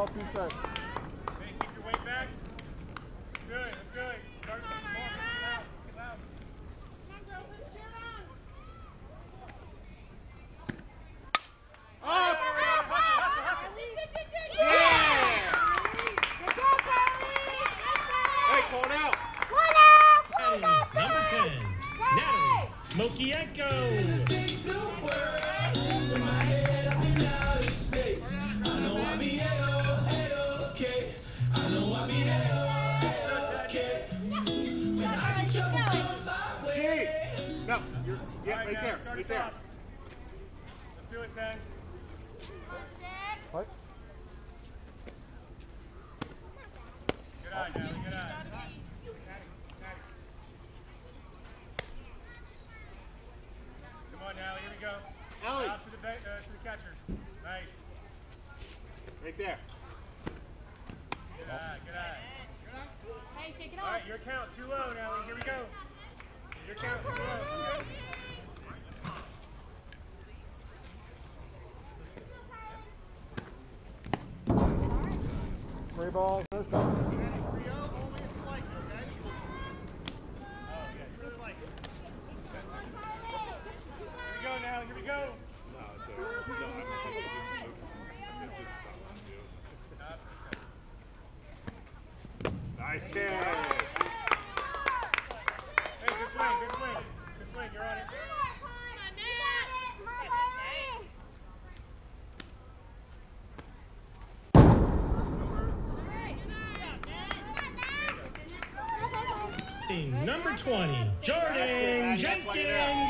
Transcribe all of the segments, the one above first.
ball, two strikes. Let's. number 20, Jordan Jenkins.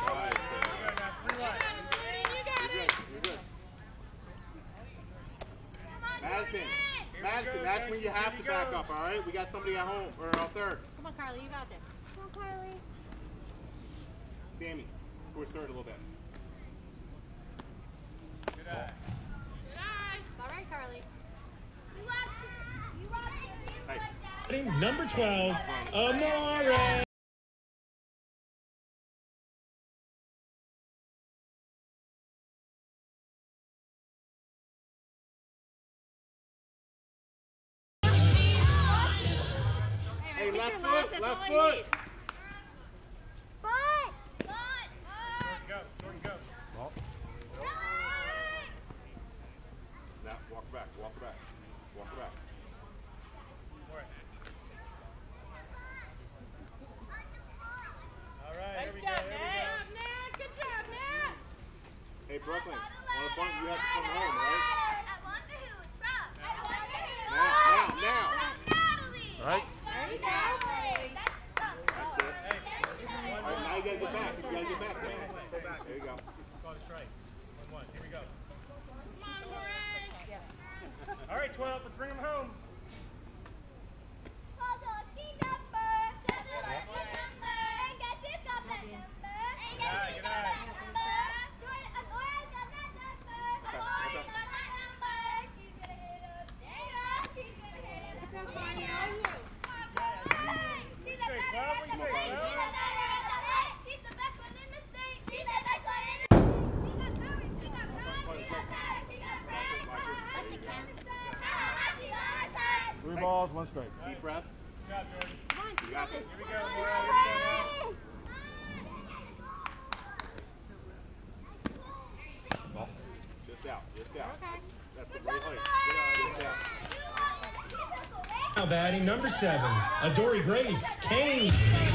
right? We got somebody at home or on third. Come on, Carly, you got this. Come on, Carly. Sammy, towards third a little bit. Good eye. Good. All right, Carly. You watch, you watch, you Number 12, Amara. foot. batting number seven, Adori Grace Kane.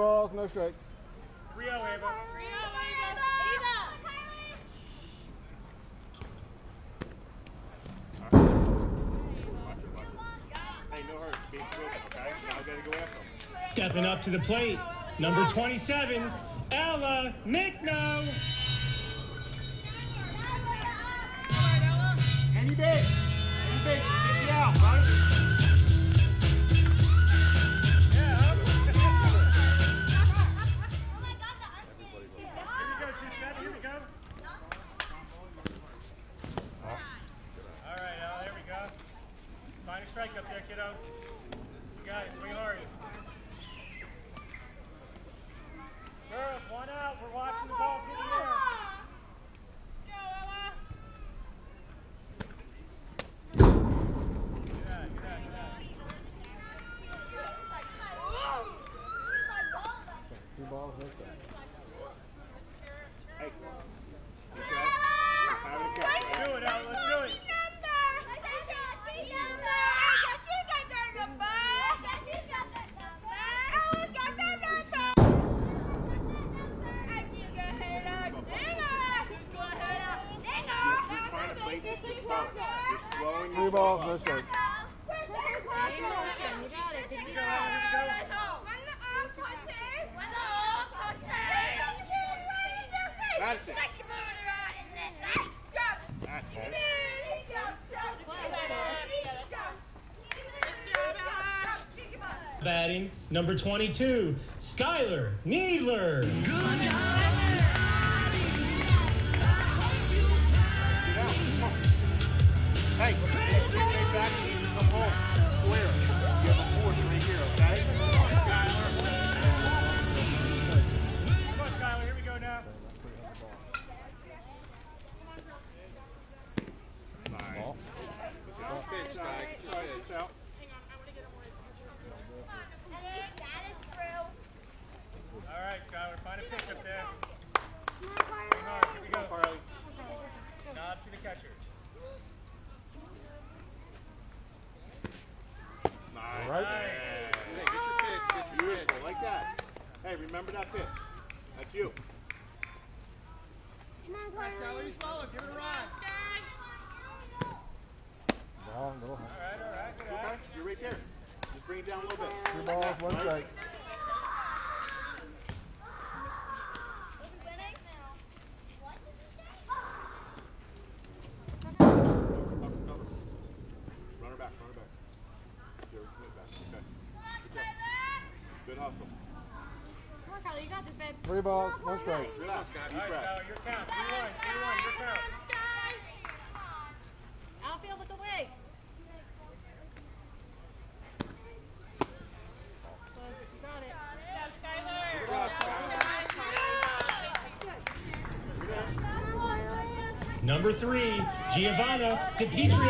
balls, no strikes. Rio, Ava. Rio, Ava. Ava. Ava. Hey, no hurt. Okay? Now gotta go after. Stepping up to the plate, number 27, Ella Mickno. Any big, any big, get me out, right? strike up there, kiddo. You guys, swing hard. Girls, one out. We're watching the ball. Number 22, Skylar Needler. Good night. Three balls, one strike. Your count. Outfield with the. Number three, Giovanna DiPietro.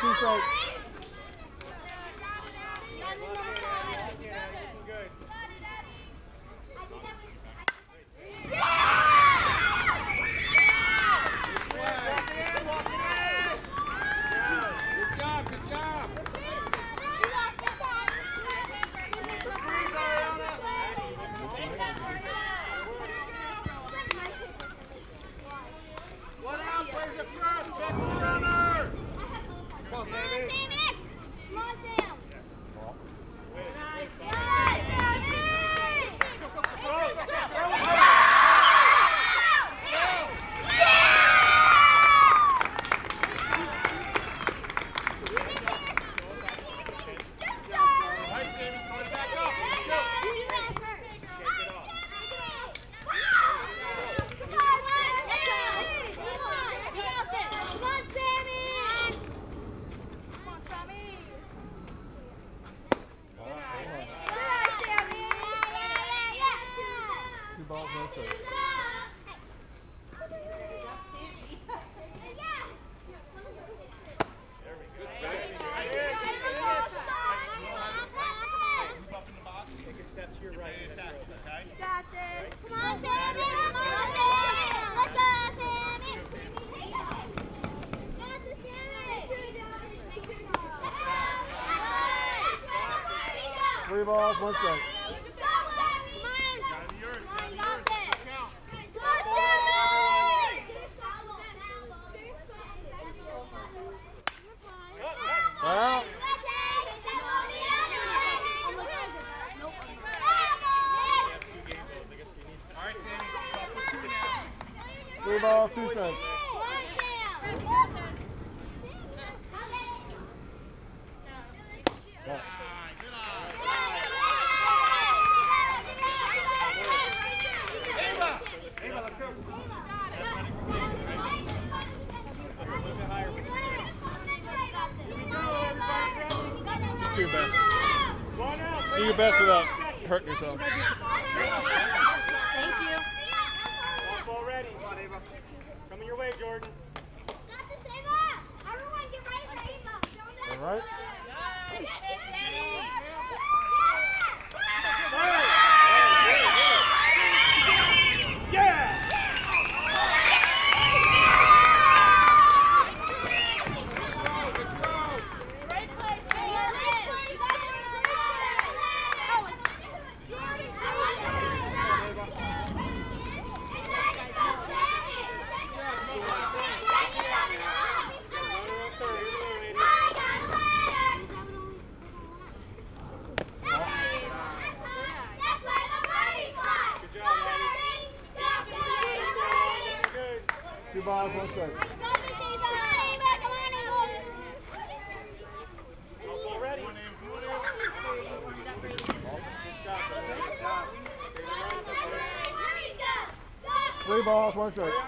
She's like, off one second. contract.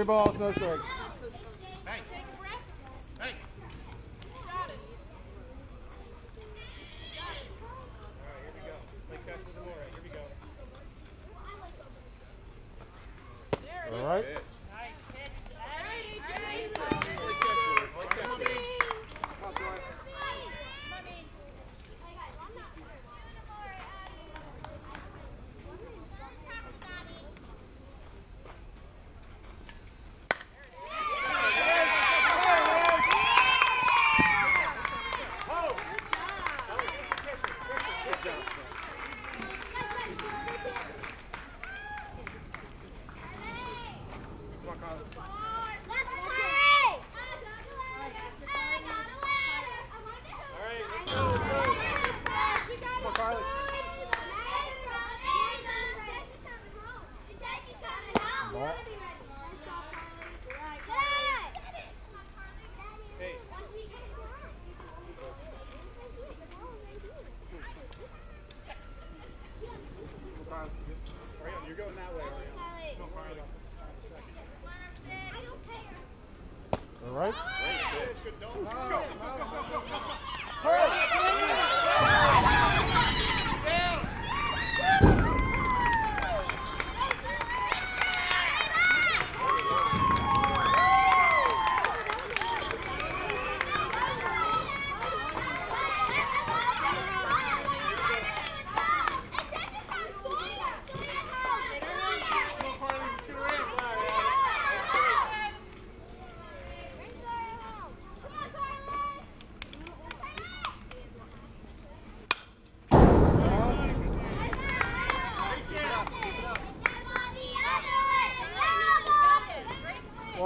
Three balls, no strikes.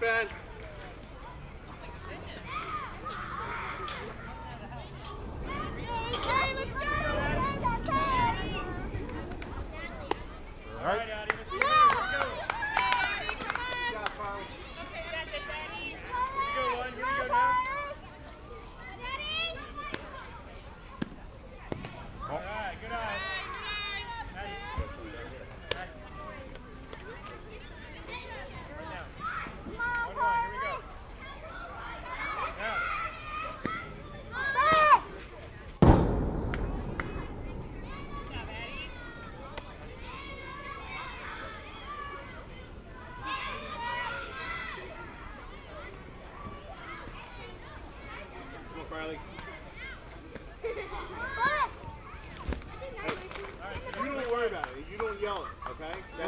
defense.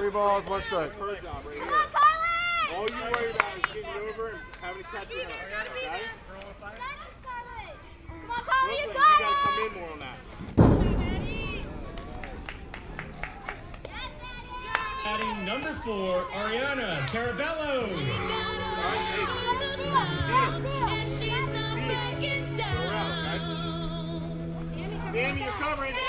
three balls, one strike. Come on, Carly! All you worry uh, about is getting over and having to catch it Come on, Carly, come on that. Batting number four, Ariana Carabello. Sammy, you're covering.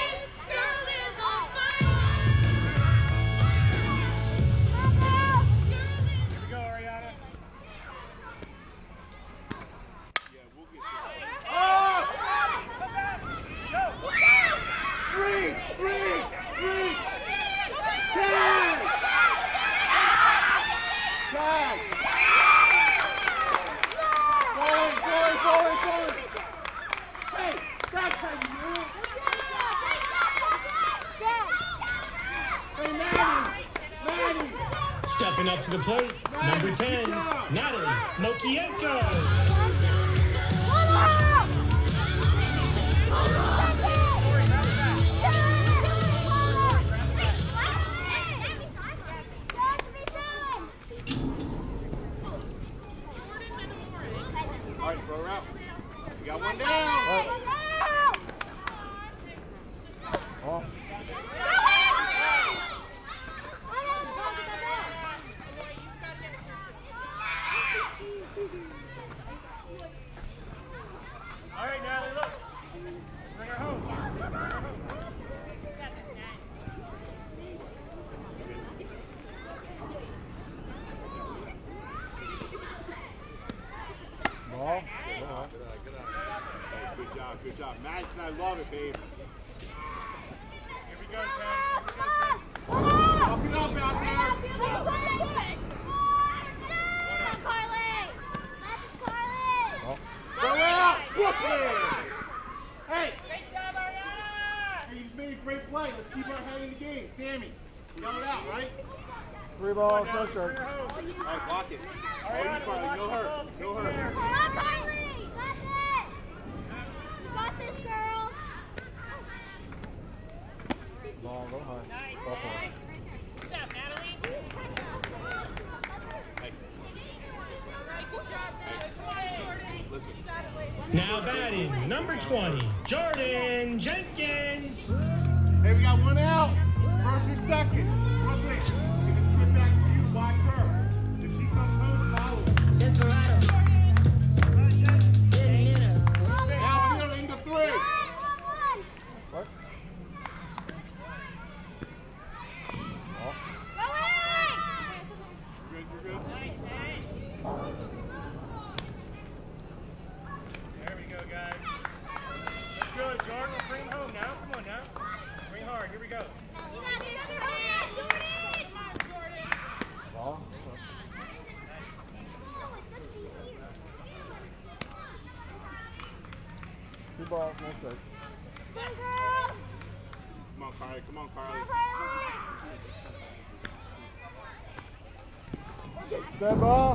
to the plate, number 10, I love it, babe. 20. Step.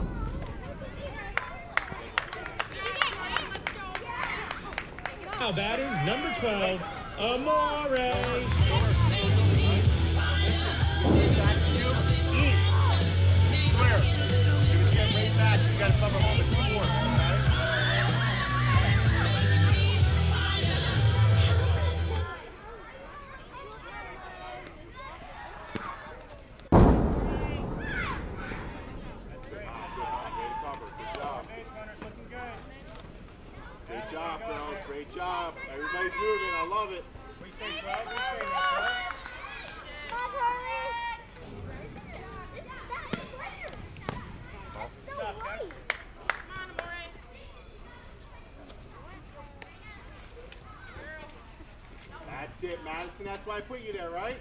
and that's why I put you there, right?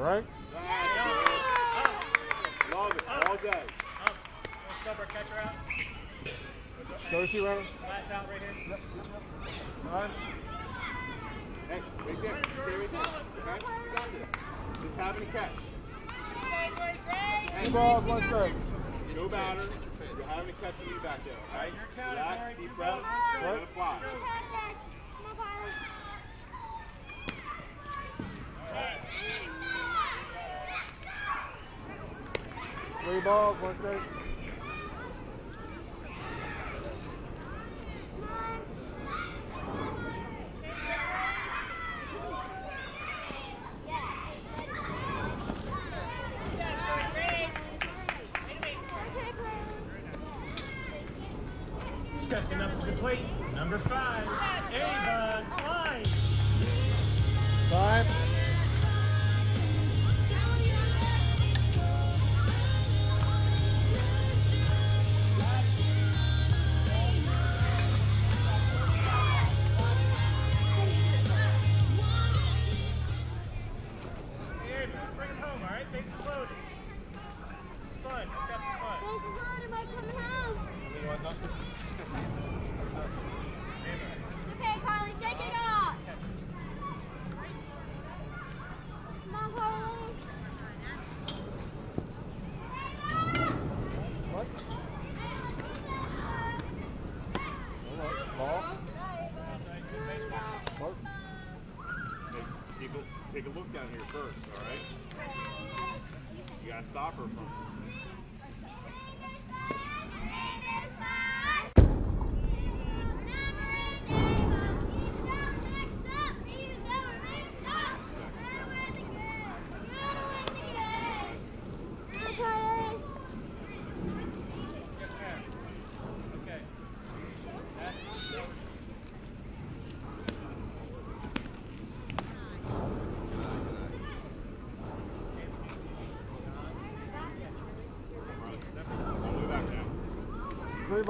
right? Love it, all day. Stop our catcher out. Go to see Reynolds. poco, entonces...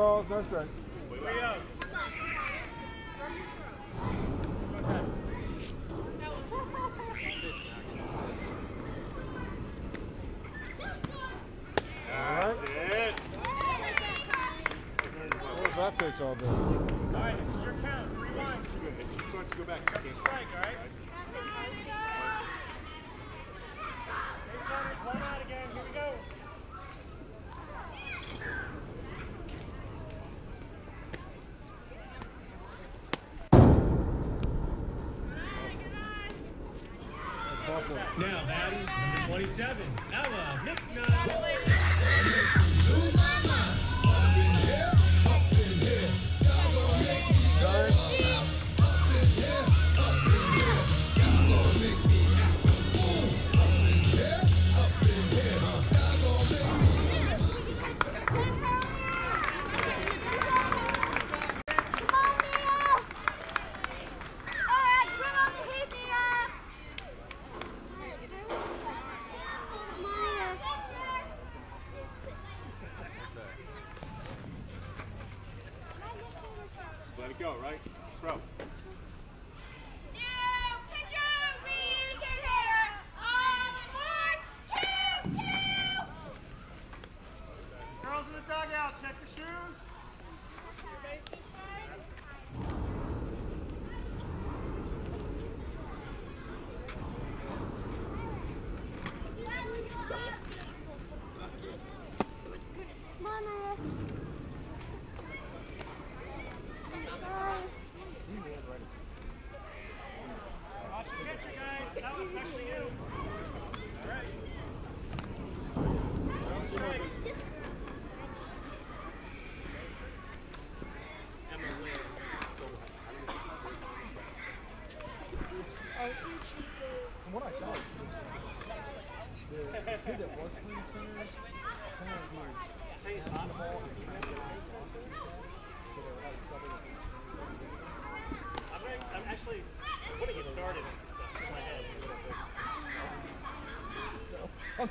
balls, no strike. All right. What was that pitch all day? seven.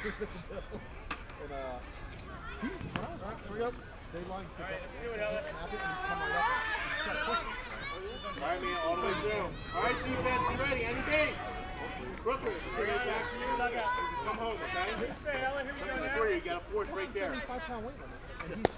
and uh, he, when I was on three up, they lined pick right, up. Do it, Ellen. Snap it and come right up. And try to push it. Right, man, all the way through. All right, defense, be ready. Any day. Brooklyn, bring it back to you. Come home, okay? Here we go. That's where you got a fourth right there. 75 pound weight limit. And he's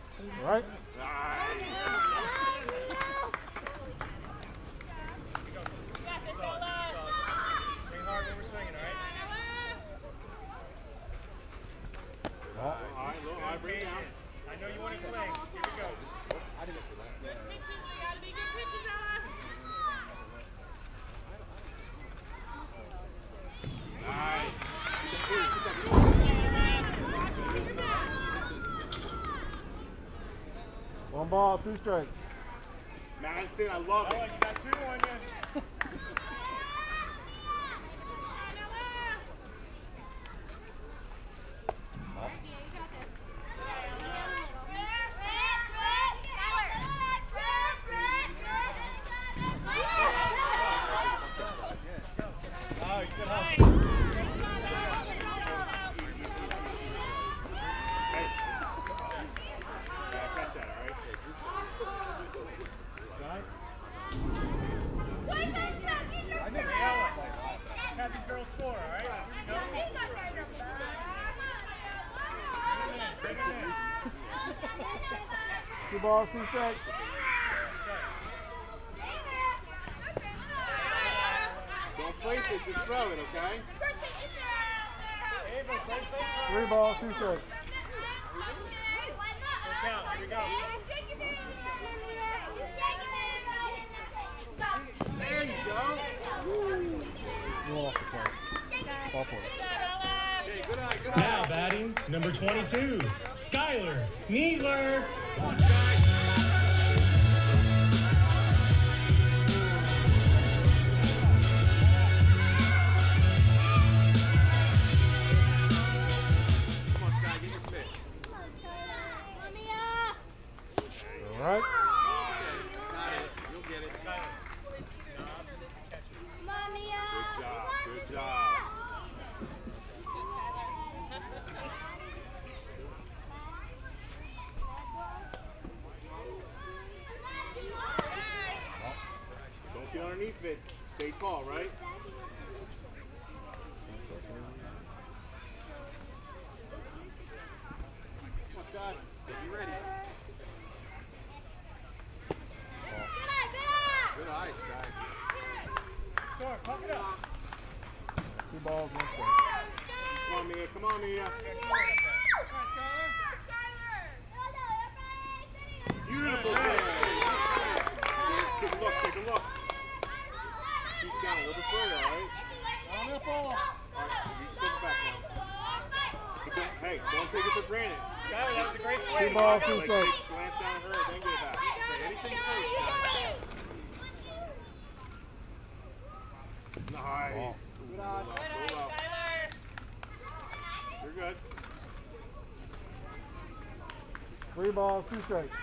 ball, two strikes. Man, I said I love it. off two strikes. off too slow. Nice. Three balls, two strikes.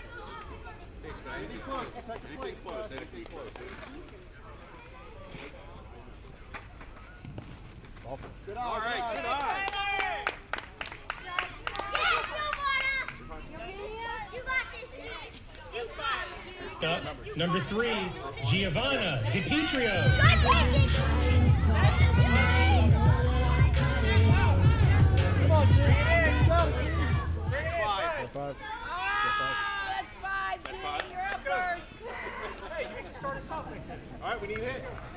Number three, Giovanna DiPietro. That's five. You're up first. hey, you can start us off next time. All right, we need hits.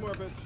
more, of it.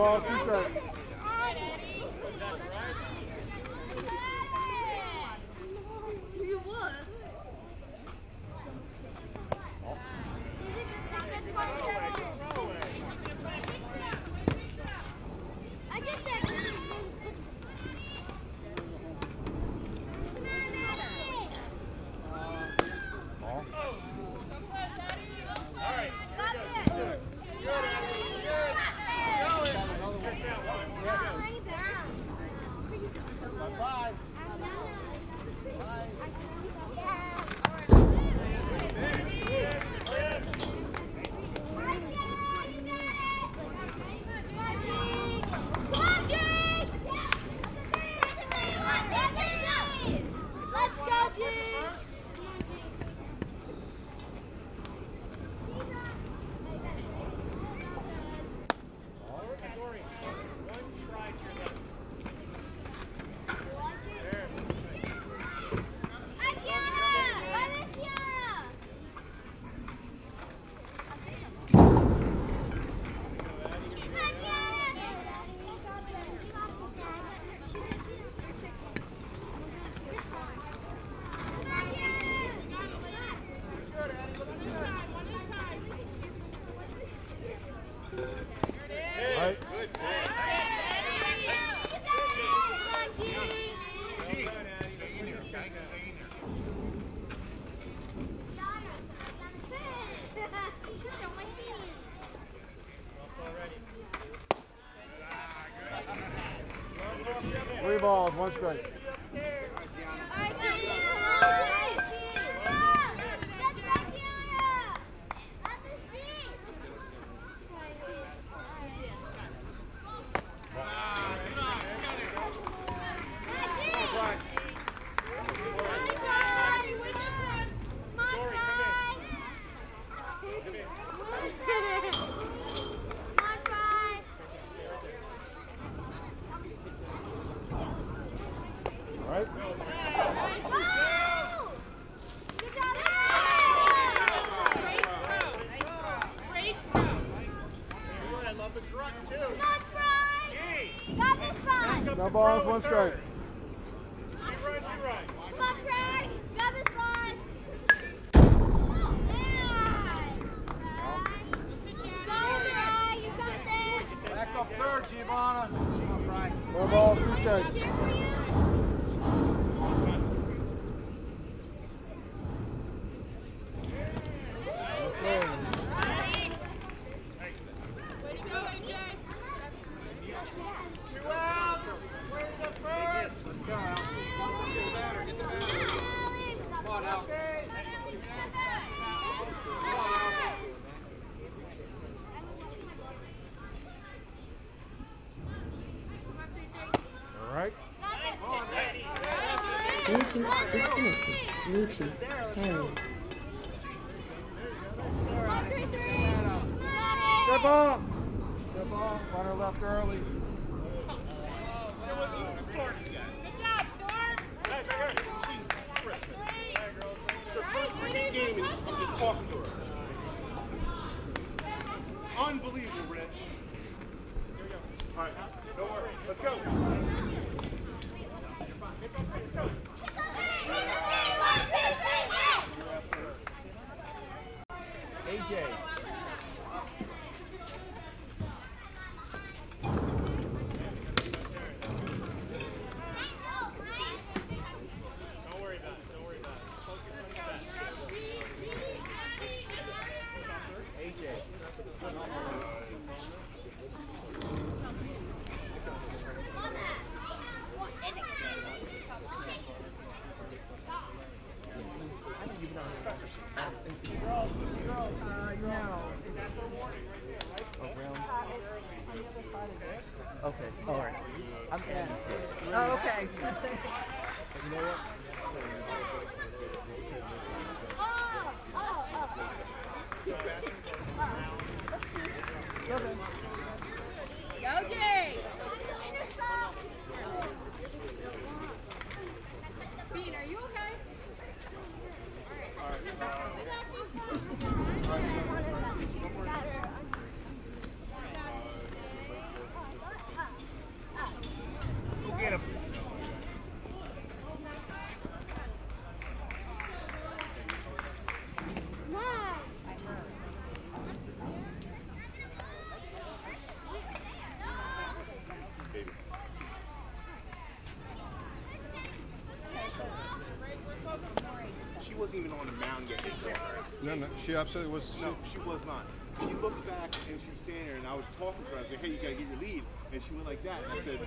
Boston. ball, one strike. Balls, one strike. She runs, you run. Come on, Craig. Grab his ball. Go, Craig. You got this. Back up third, Giovanna. Four balls, two strikes. Cheer for you. All right. Bluetooth disconnected. Bluetooth pairing. One, three, three. Step up. Step up. Runner left early. Her first freaking game and I'm just talking to her. Unbelievable, Rich. All right, don't worry. Let's go. AJ. Don't worry about it. Don't worry about it. Focus on the bat. Okay. All right. I'm Andy State. Oh, okay. You know what? Oh, oh, oh. Go, Jay. Bean, are you okay? Go get him. She wasn't even on the mound yet. They called her. No, no. She absolutely was. No, she was not. She looked back and she was standing there, and I was talking to her. I said, "Hey, you gotta get your lead," and she went like that. And I said,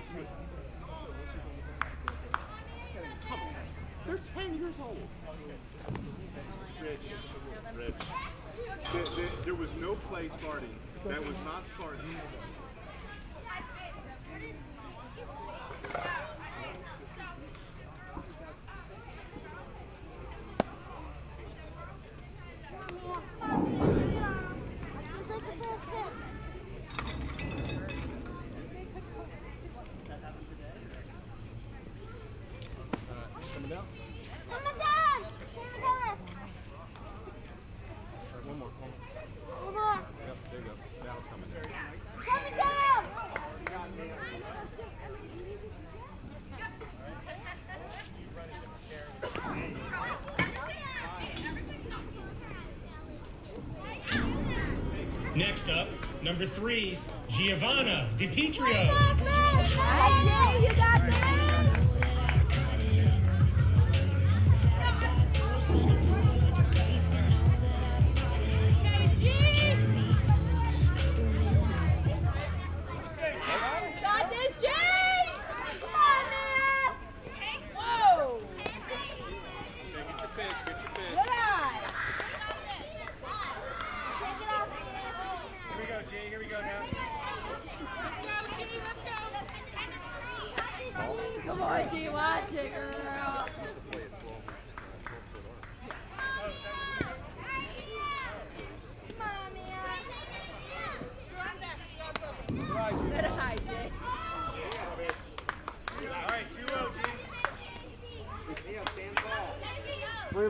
"Come on, they're 10 years old." Rich, Rich. There, there, there was no play starting. That was not starting. Coming down. Coming down. One more. One more. One more. Yep, there you go. Now it's coming down. Coming down. Next up, number three, Giovanna DiPietro.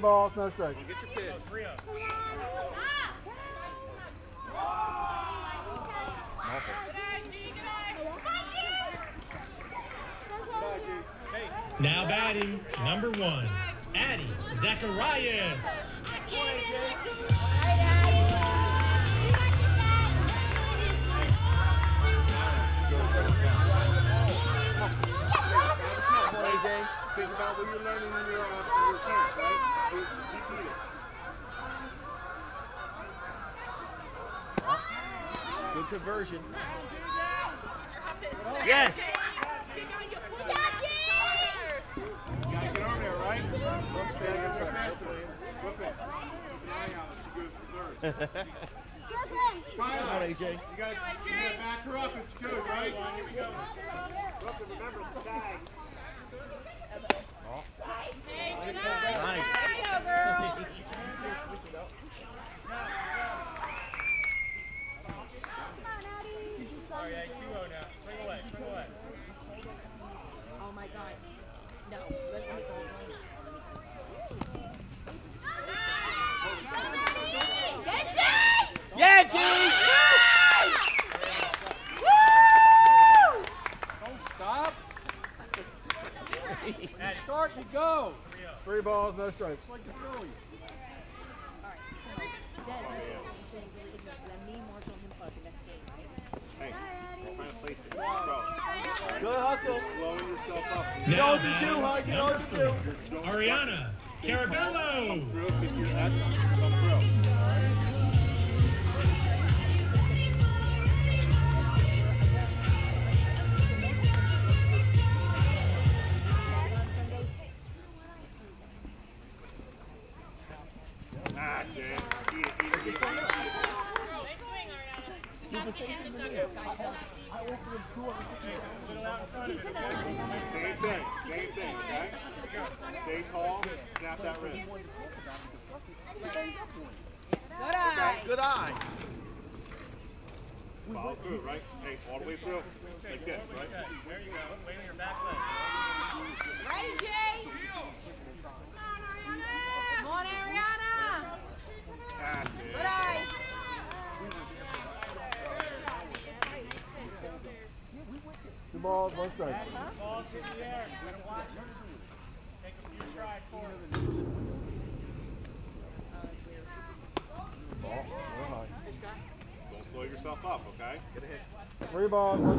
Three balls, no strikes. Three balls, no strikes. Like the Good hustle. Slowing yourself up. Now, know what to do, huh? You know what to do. Ariana Carabello. volleyball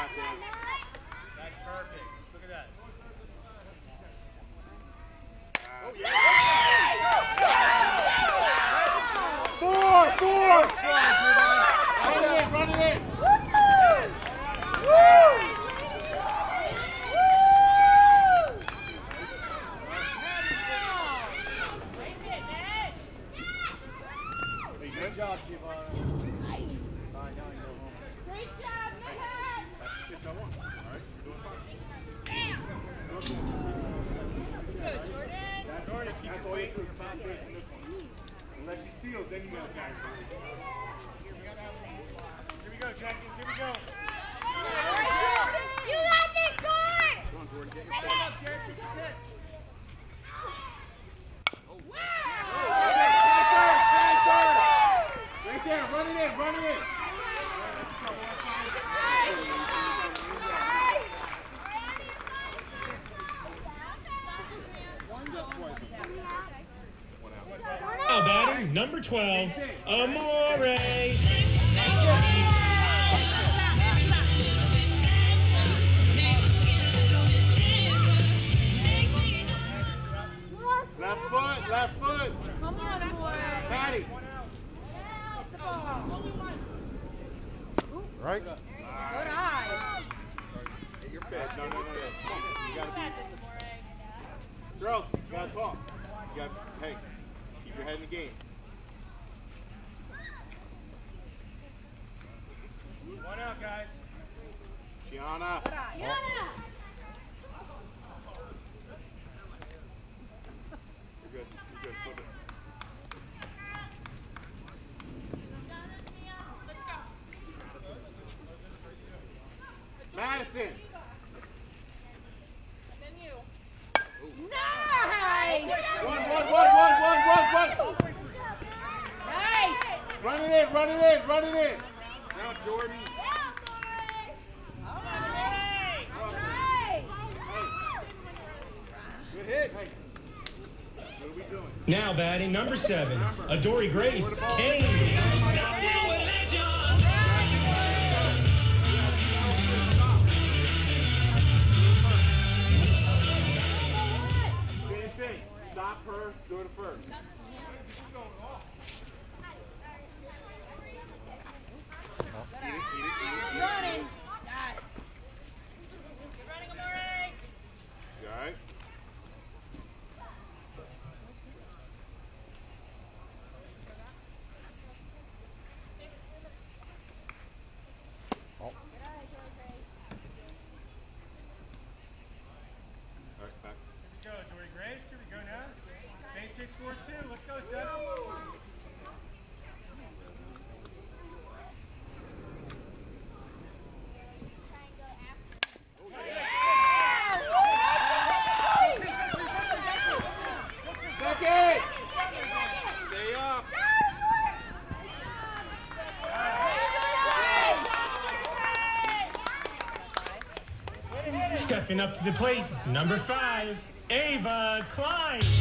contest. number 12, Amore. Left foot, left foot. Come on, Amore. Right? Good eye. Your pitch. No, no, no, no. You gotta be. Throw. You gotta talk. You gotta, hey, keep your head in the game. One out, guys. Gianna. Gianna. You're good. You're good. Flip it. Madison. Nice! One, one, one, one, one, one, one. Nice! Run it in, run it in, run it in. Now Jordan. Now batting number seven, Adori Grace, Kane. Stop her, go to first. stepping up to the plate, number five, Ava Klein.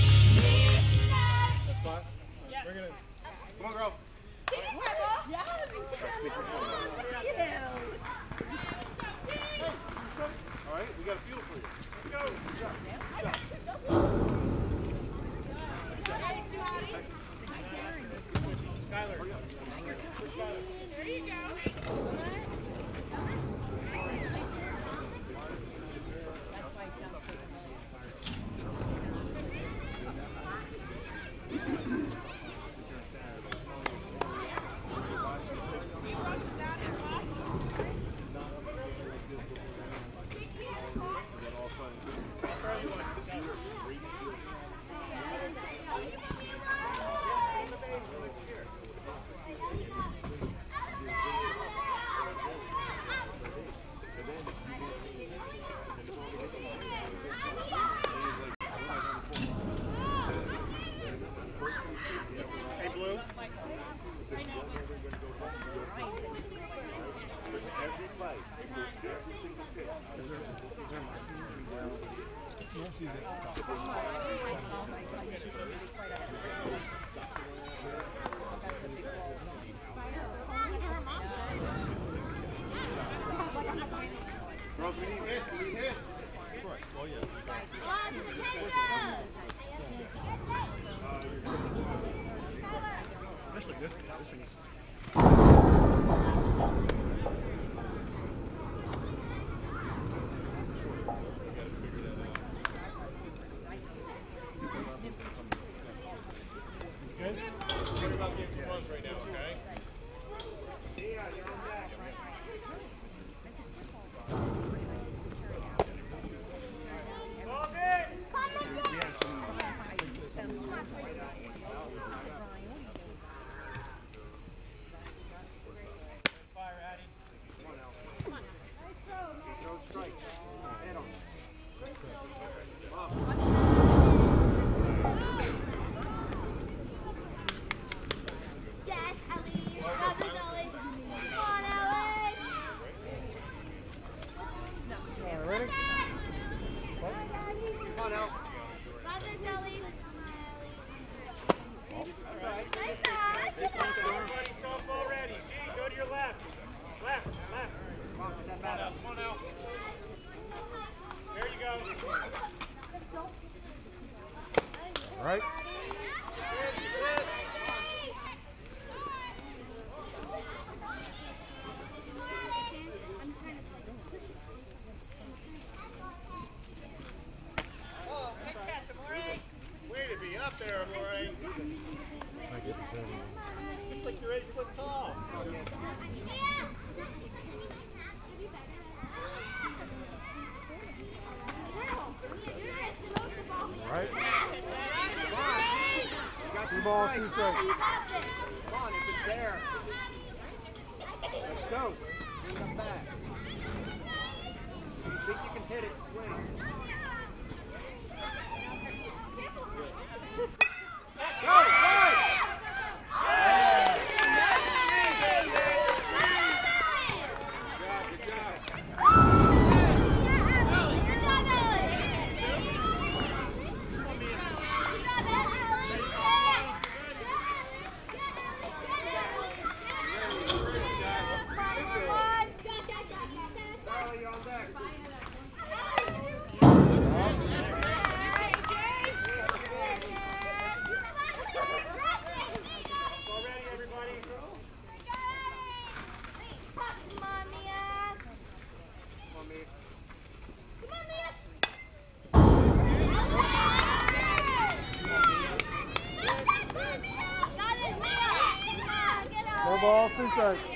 offense.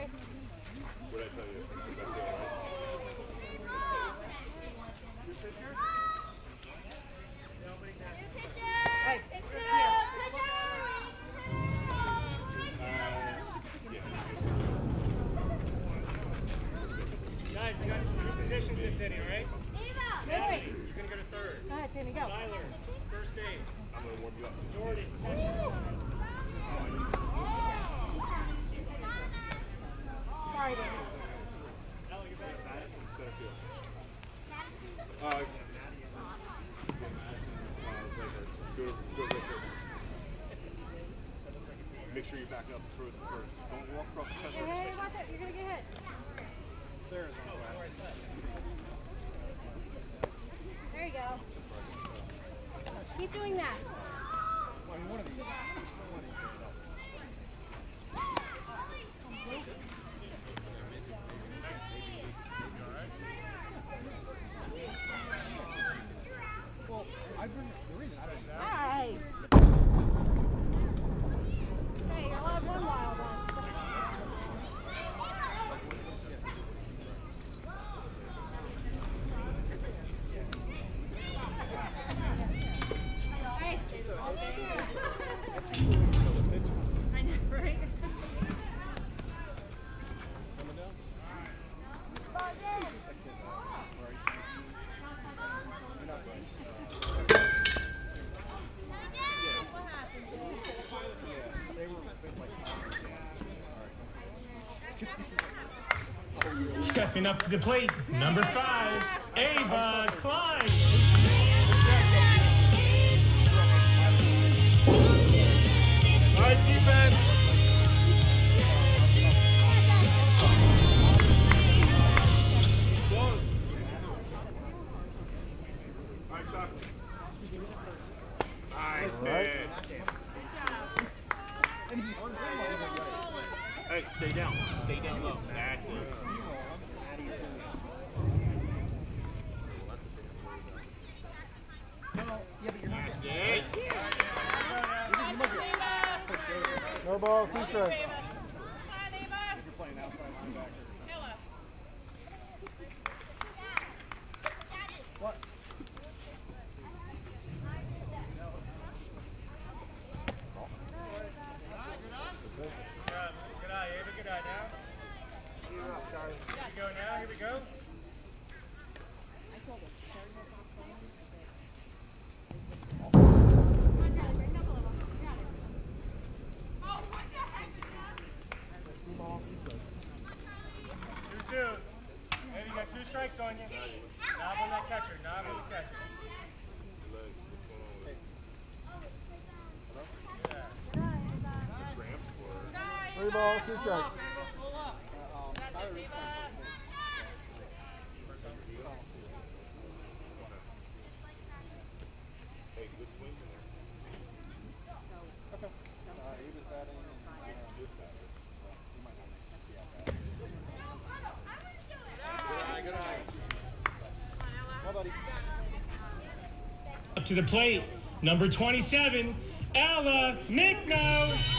Sorry. What did I tell you? stepping up to the plate, number five. Up to the plate, number 27, Ella Nickno.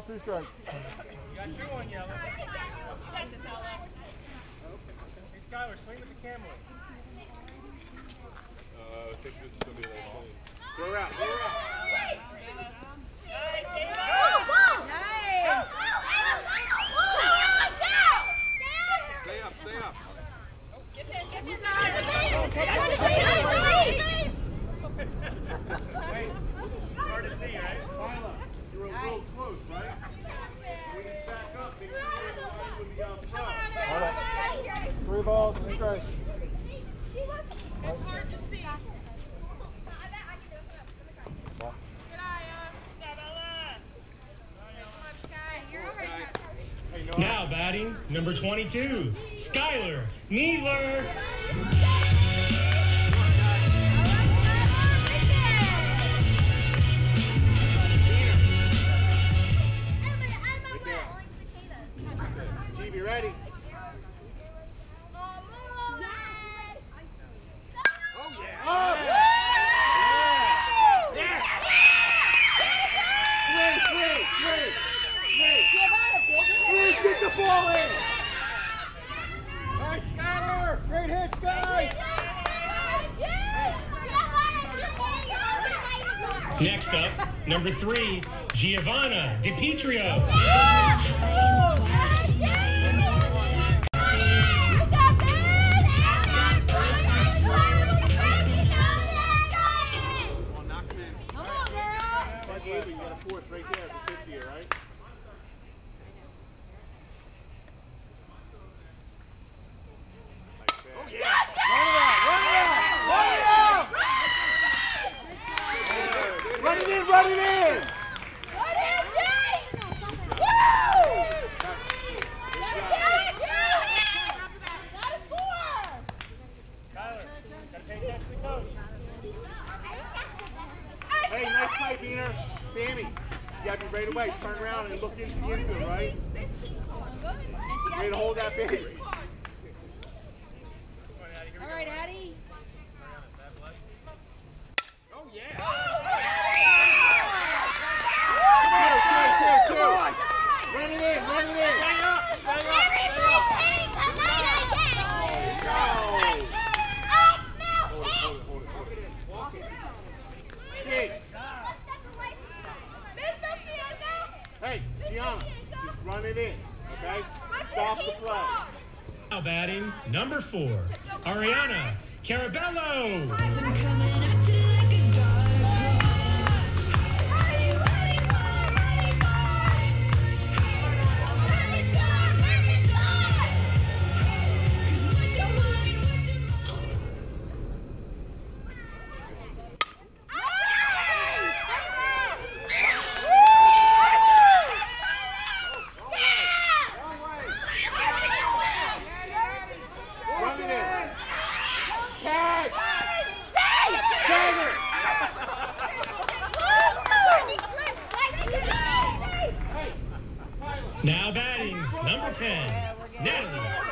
balls, two strikes. Number 22, Skylar Needler.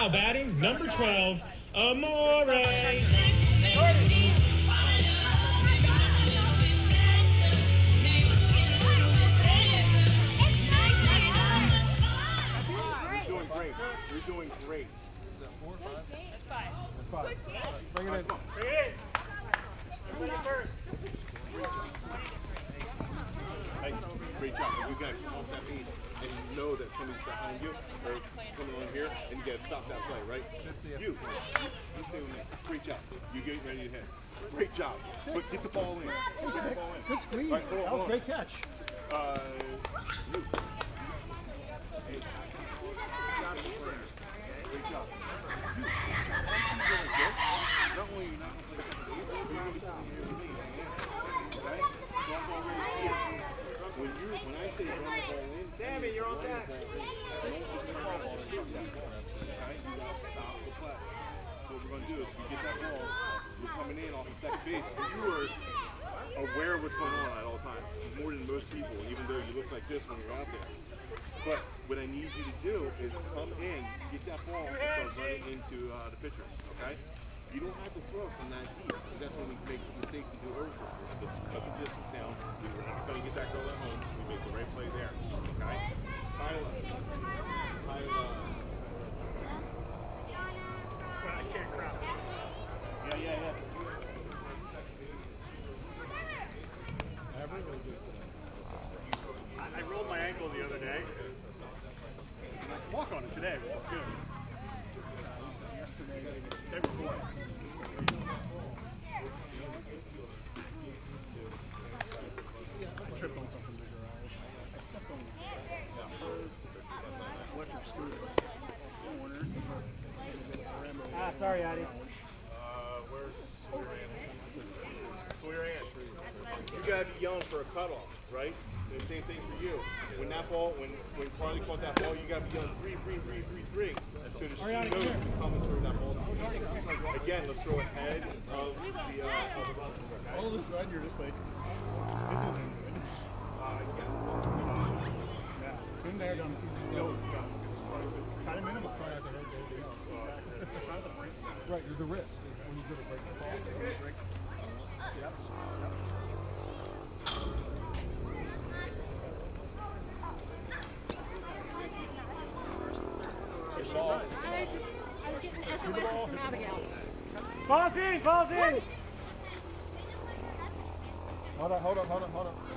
now batting number 12, Amore. Sorry, Addie. Uh, where's Sawyer Ann? Sawyer Ann. You gotta be yelling for a cutoff, right? And the same thing for you. When that ball, when when Carly caught that ball, you gotta be yelling three, three, three, three, three. So that she Ariana, knows you're coming through that ball. Again, let's throw ahead of the uh, of the button, okay? All of a sudden, you're just like, this isn't good. Uh, yeah. Yeah. Been there, done. No, Cut him in him. Right, there's the risk. When you go to break the ball. Yep. I just, I was getting SOSs from Abigail. Ball's in, ball's in. Hold on, hold on, hold on, hold on.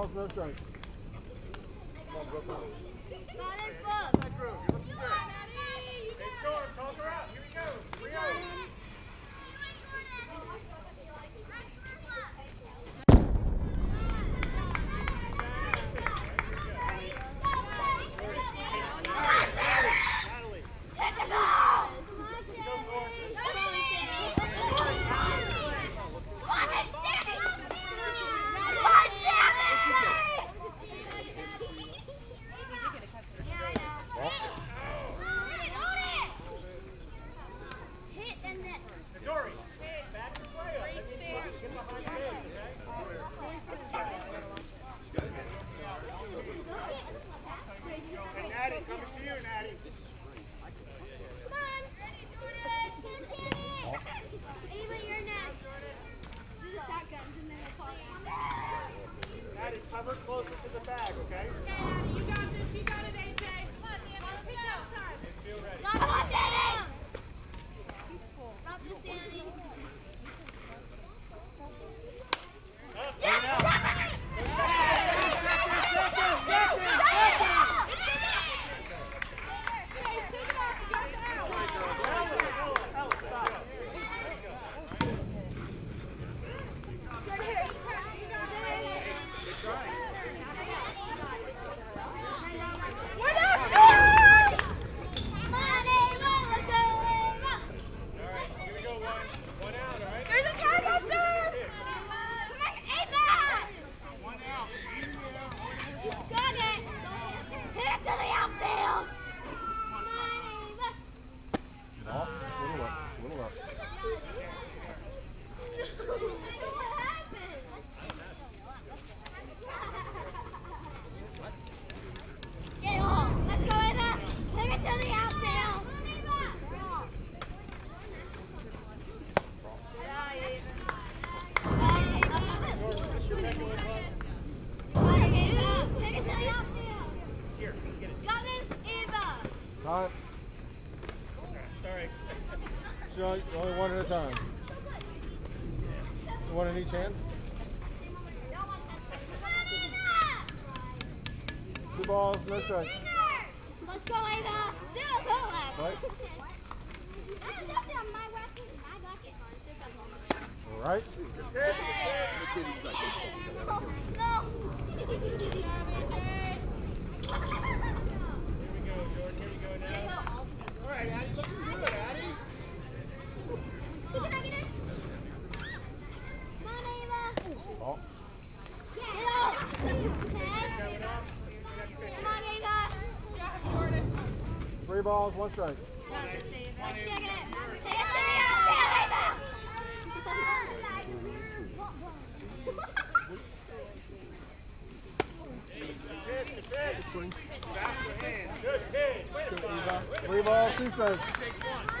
Balls, no strike. Only one at a time. One in each hand. Two balls, no strike. Let's go, Ava. Zero total left. Right. Right. Here we go, Jordan. Here we go now. All right, Addie, good, Three balls, one strike. Three balls, two strikes. Take one.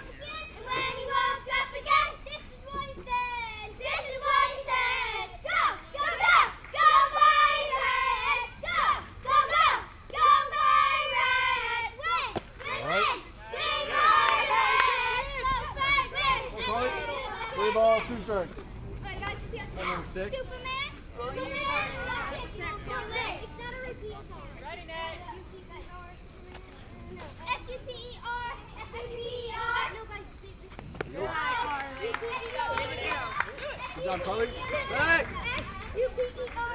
start. Number six. Superman. Superman. Ready, Nate. S-U-P-E-R. S-U-P-E-R. Good job, Chloe. Back. S-U-P-E-R.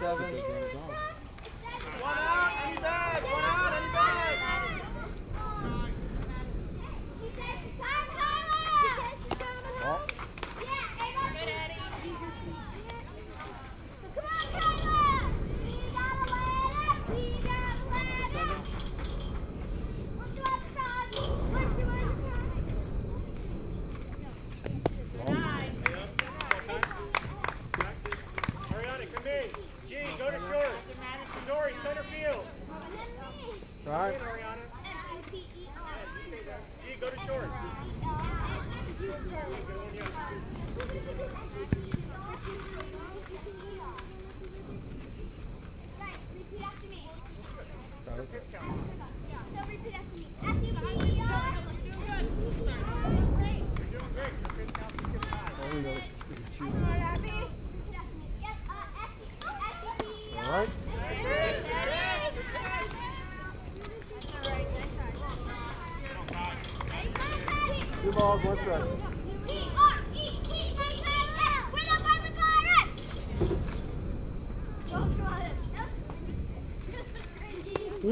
number seven.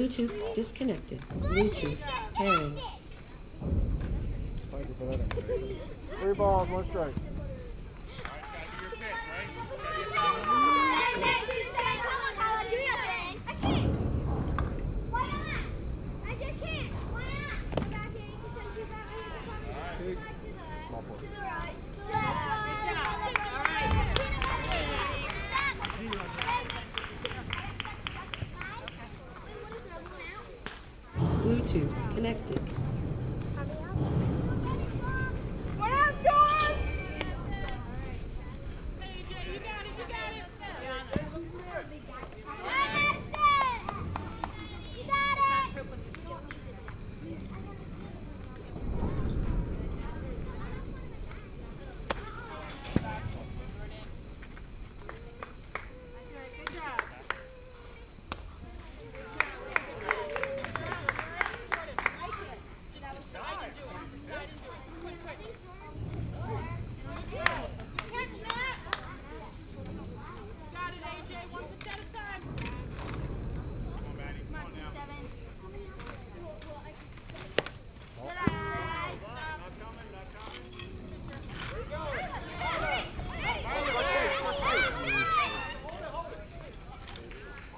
Bluetooth disconnected. Bluetooth pairing. Three balls, one strike. Bluetooth connected. What up, George? You got it.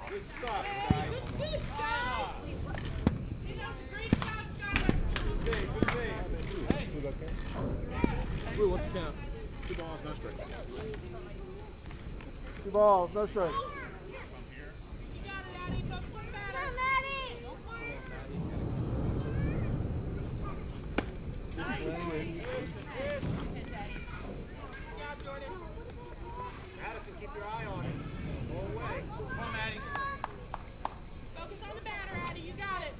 Good stuff, guy. Good save, good save. Blue, what's the count? Two balls, no strikes. Two balls, no strikes. Madison, keep your eye on it. Go away. Come on, Maddie. Focus on the batter, Addie. You got it.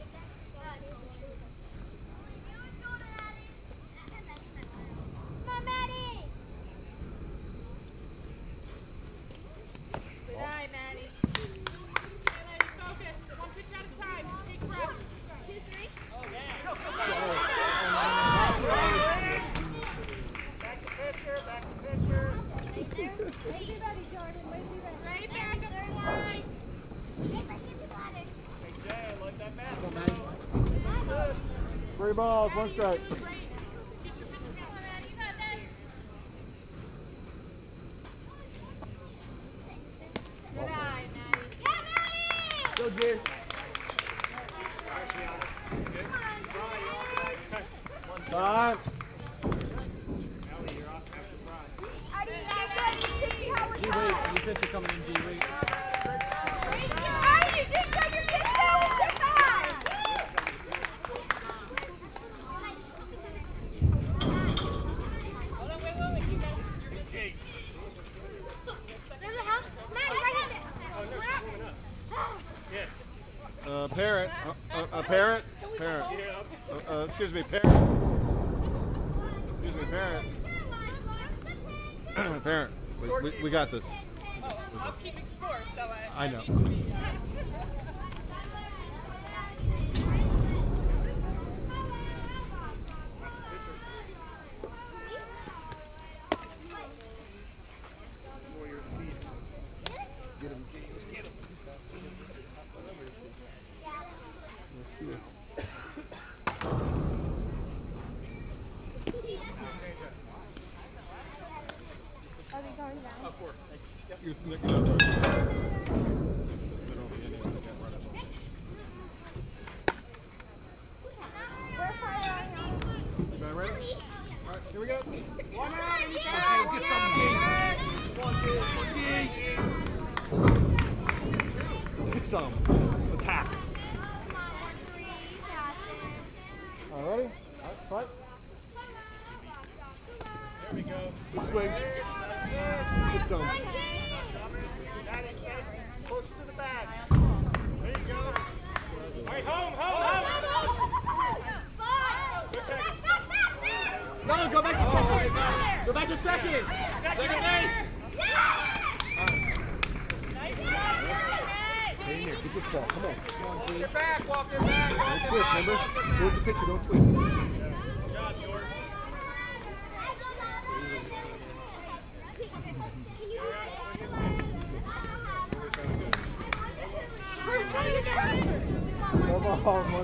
Good eye, Maddie. Okay, lady, focus. One pitch at a time. Take breath. Three balls, one strike. Your pitch going, Addie. You got that. Good eye, Maddie. Go, Jay. Five. Ellie, you're off after Fry. G, wait. Your pitcher coming in, G, wait. Uh, parent. Uh, excuse me, parent. Excuse me, parent. parent. We, we, we got this. I. Know.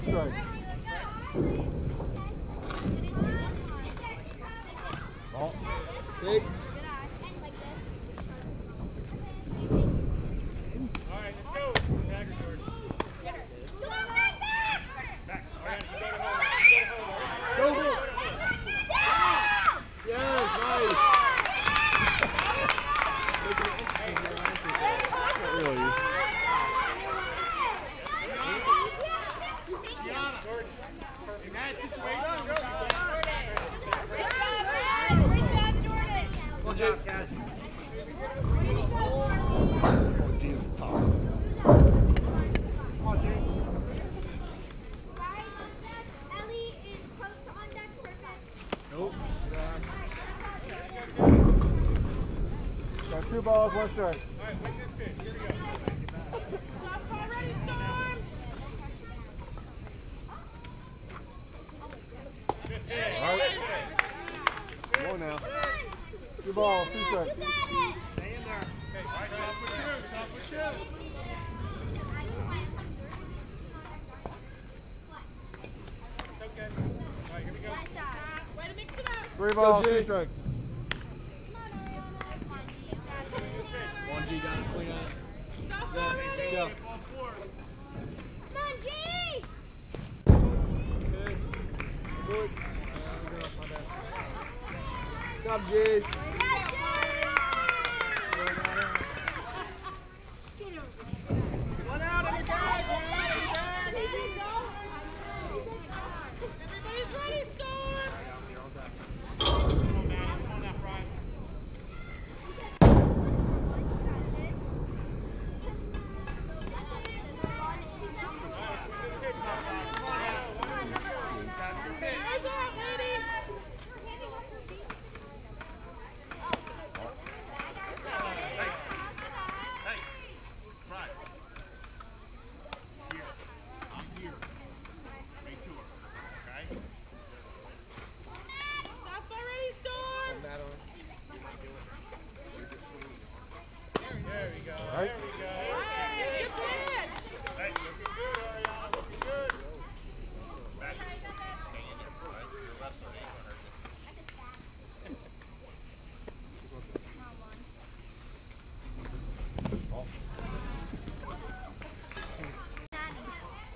strike. ball up one strike. Sabe jeito.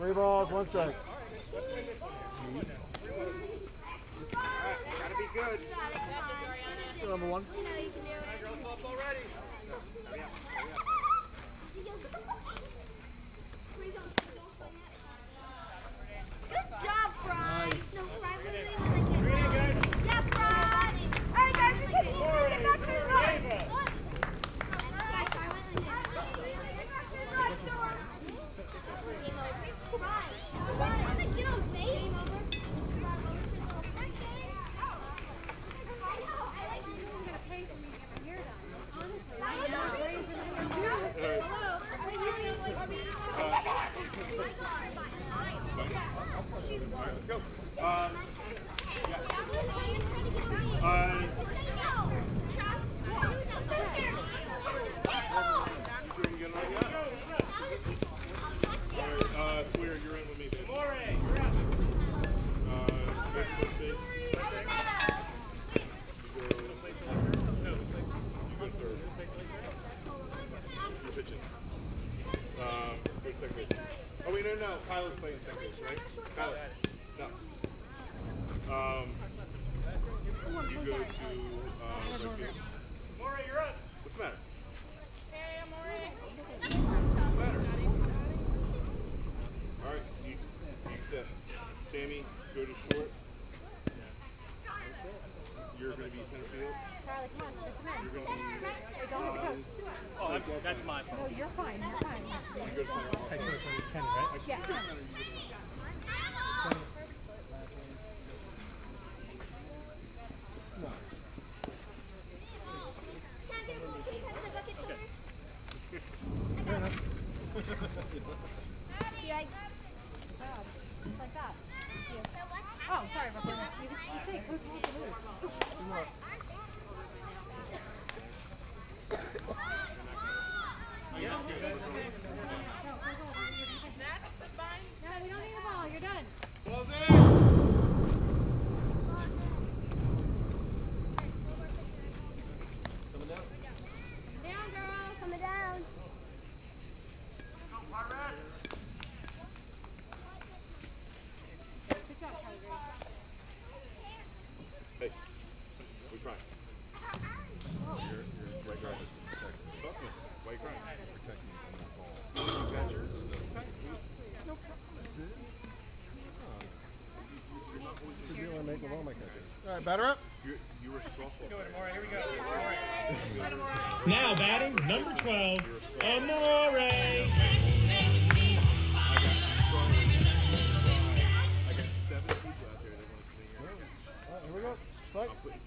Three balls, one strike. Gotta be good. Number one. right, batter up. You, you were softball. Here we go. Now batting number 12, Amore. Here we go. Strike.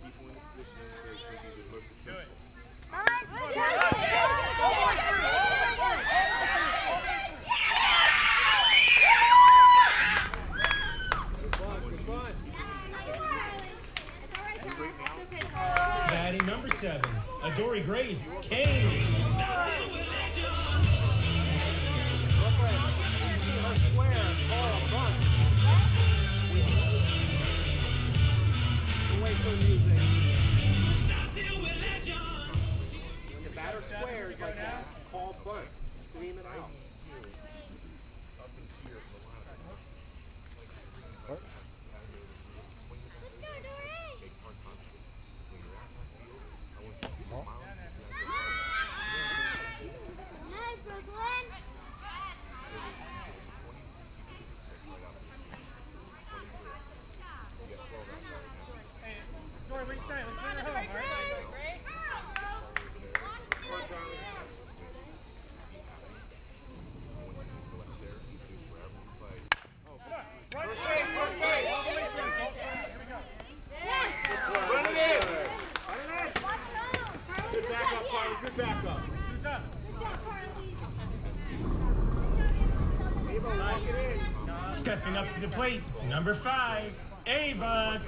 stepping up to the plate, number five, Ava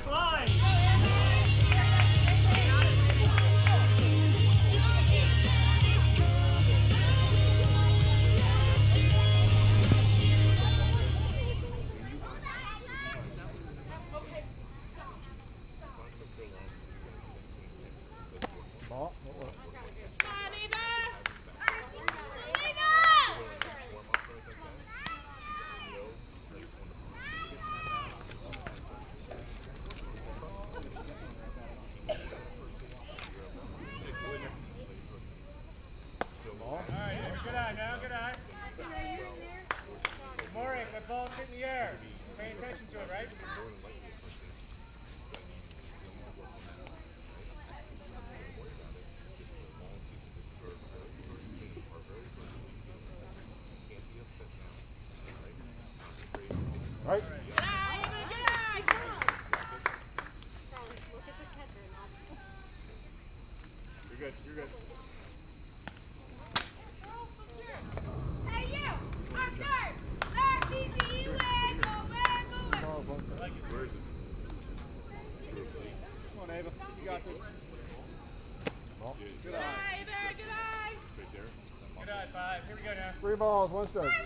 Three balls, one strike.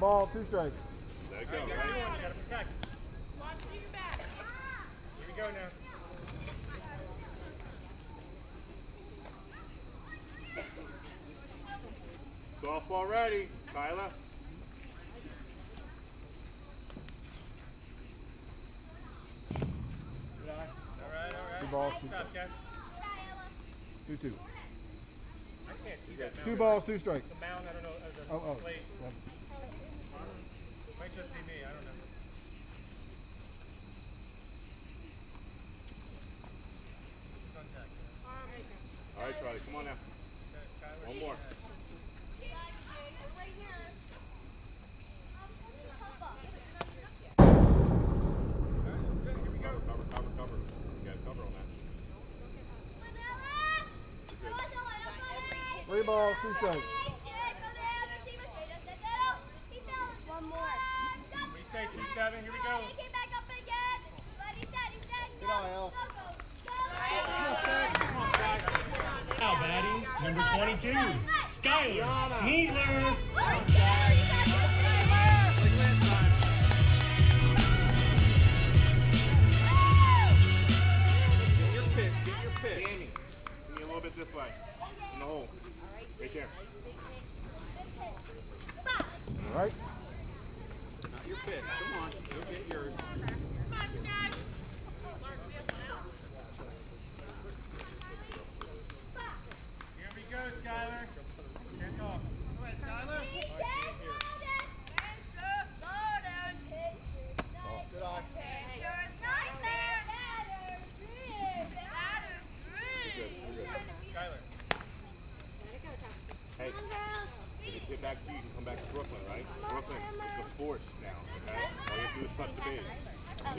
Ball, two strikes. Let it go, right, you got two right? on, you gotta protect. Watch your back. Here we go now. Softball ready, Kyla. All right, all right. Two balls, two Stop, strikes. Two, two. I can't see that mound. Two balls, two strikes. The mound, I don't know, uh, Oh, oh. plate. Yep. Might just be me, I don't know. It's on deck. All right, Charlie, come on now. Okay, One more. All right, that's good. Here we go. Cover, cover, cover, cover. You got cover on that. Three balls, two strikes. One more. We say two seven. Here we go. He came back up again. But he said, he said, Good eye, Al. Now batting, number 22, Skylar Needler. Get your pitch, get your pitch. Danny, give me a little bit this way. In the hole. Right there. All right. Your pitch. Come on. Go get yours. Come on, guys. Here we go, Skylar. Hands off. Go ahead, Skylar. Skylar. Hey, if it's hit back to you, you can come back to Brooklyn, right? Brooklyn, it's a force now, okay? All you have to do is touch the base. Just touch base. Yep. Hold it, hold it. Run it into pitcher. Great hit, Scott. Good job, girl. Come on, G,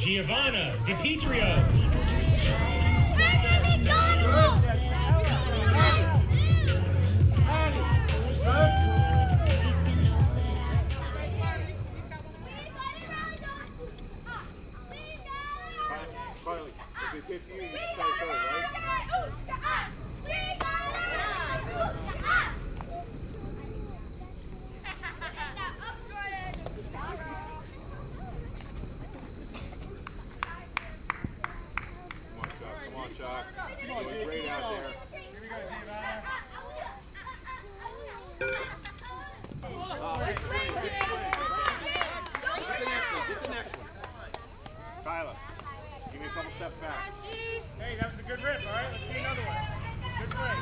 Giovanna DiPietro. Carly, if it hits you, you to throw it, right? Come on, Chuck. Come on, Chuck. You're doing great out there. Here we go, Giovanna. Oh, good swing, good swing. Get the next one, get the next one. Kyla, give me a couple steps back. Hey, that was a good rip, all right? Let's see another one. Good swing.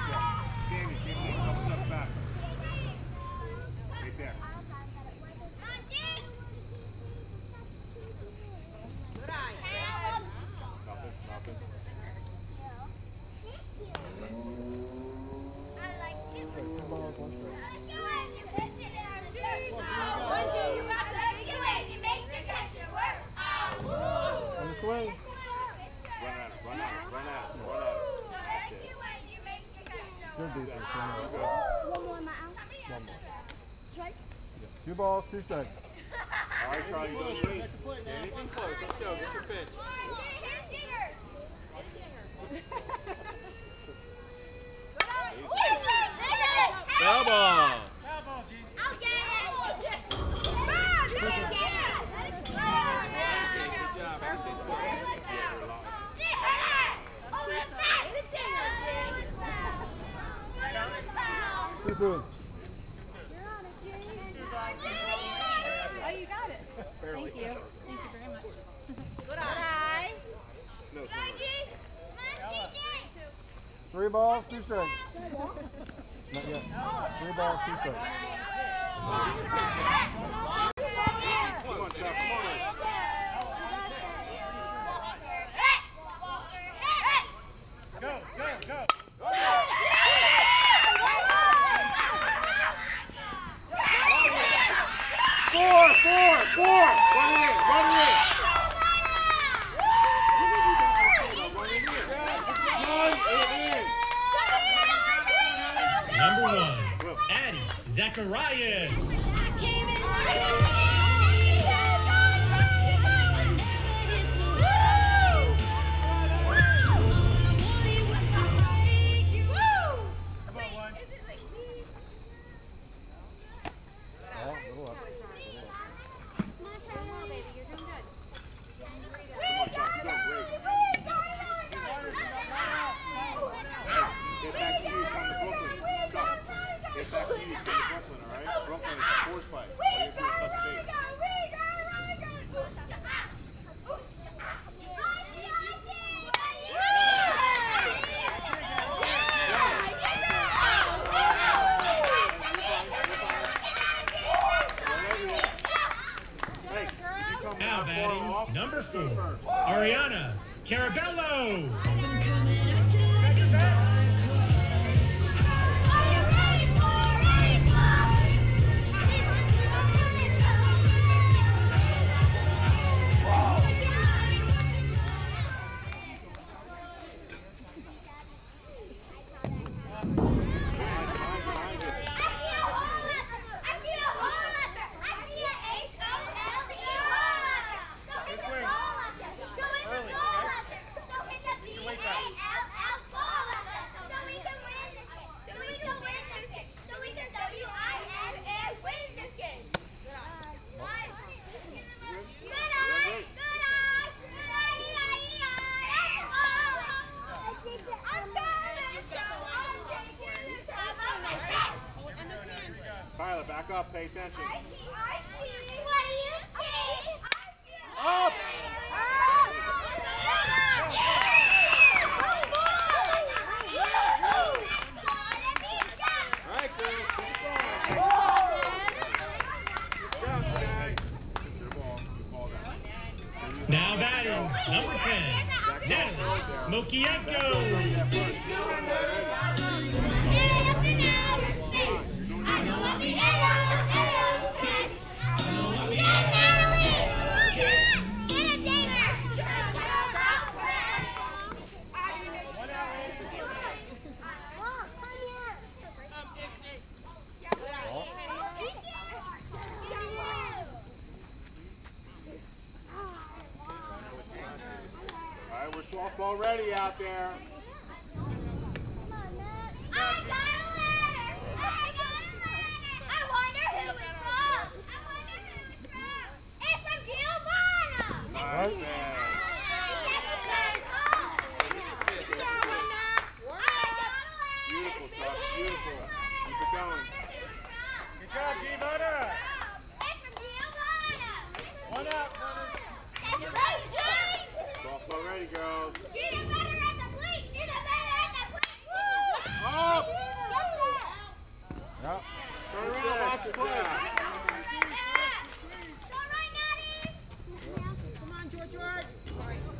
Sammy, Sammy, a couple steps back. Right there. Nothing, nothing. Two balls, one strike. On the swing. Run at it, run at it, run at it, run at it. That's it. Good defense. One Good. more. One more. Two balls, two strikes. All right, Charlie, you're doing. Anything close, let's go, get your pitch. Double. Foul ball, G. Good job, everything close. Two, two. Oh, you got it. Thank you. Thank you very much. Good eye. No, it's not right. Three balls, two strikes. Not yet. Three balls, two strikes. up. Pay attention. out there.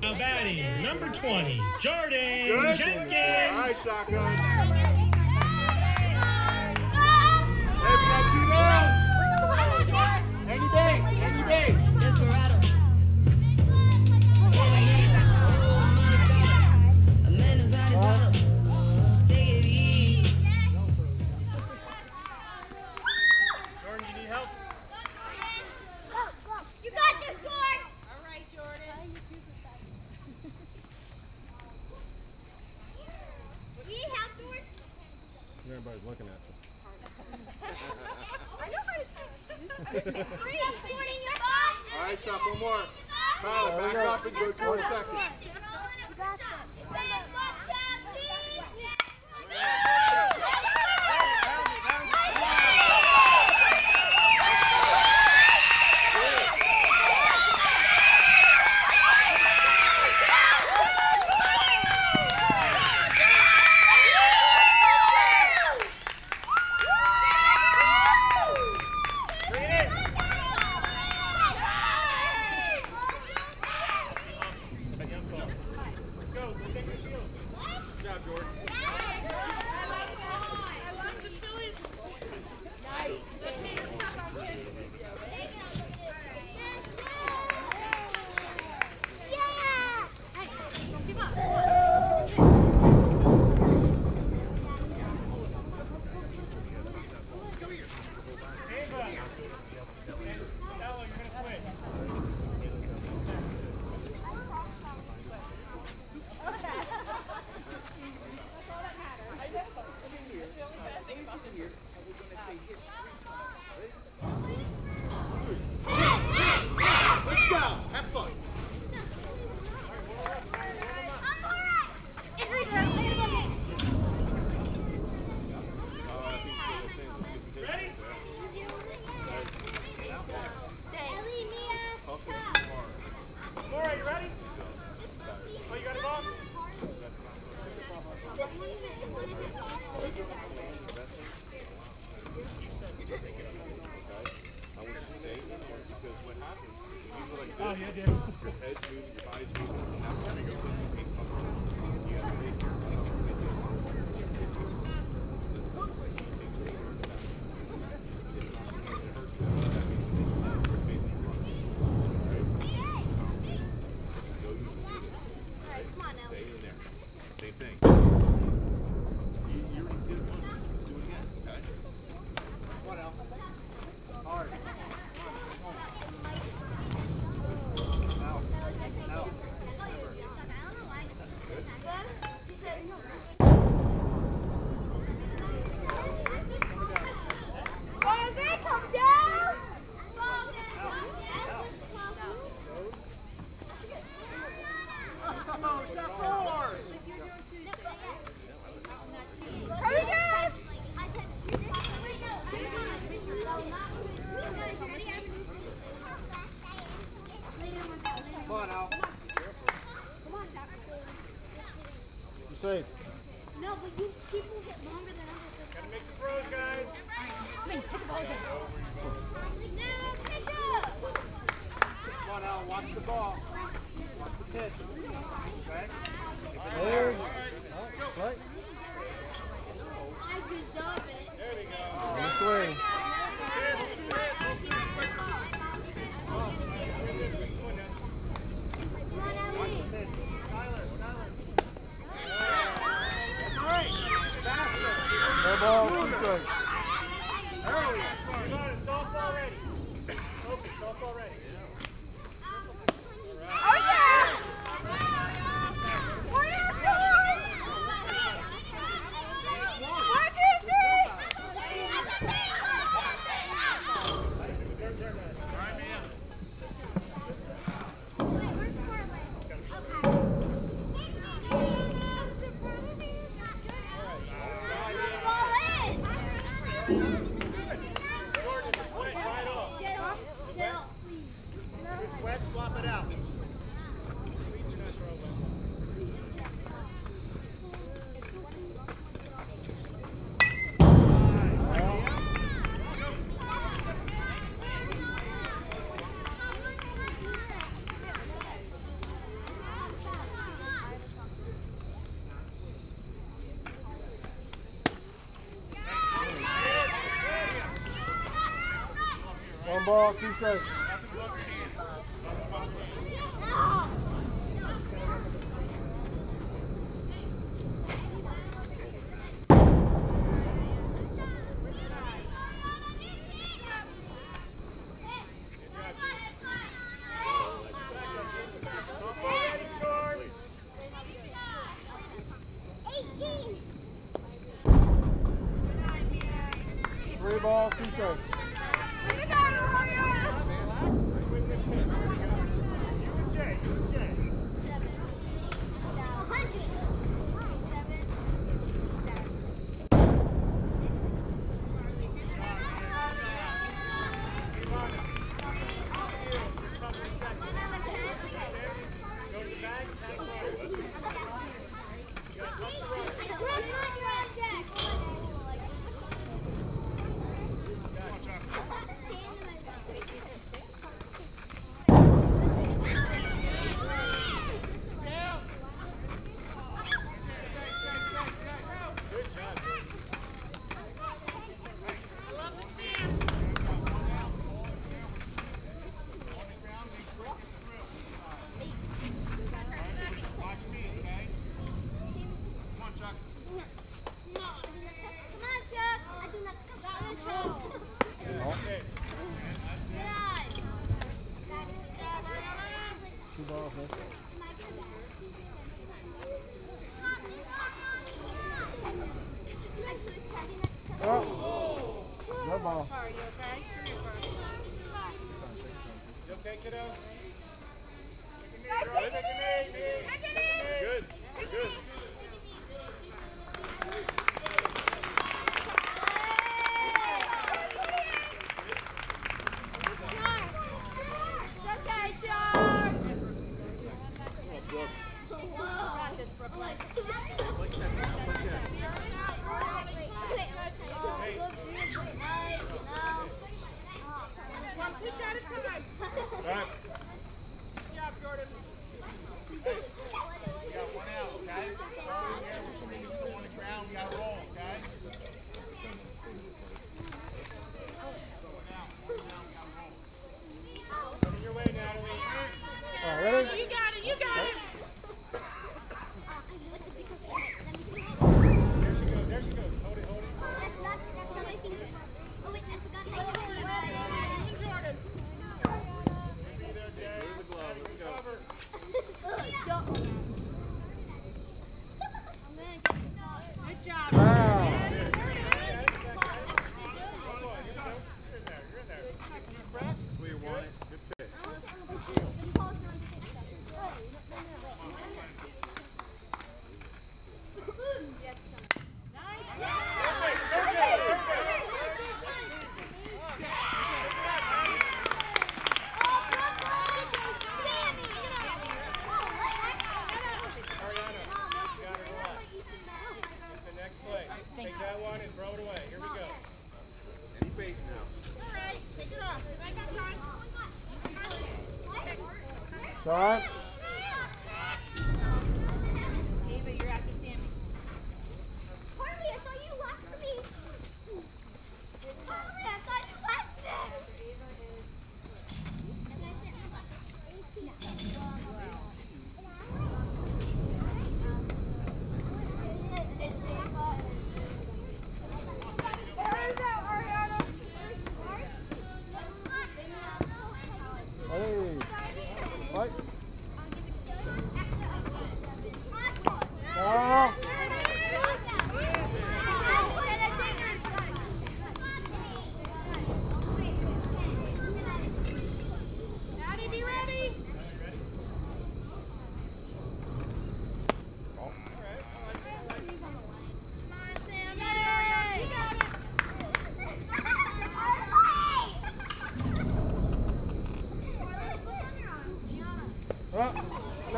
Now batting, number 20, Jordan Good. Jenkins. All right, That Oh, yeah. ball. Keep that.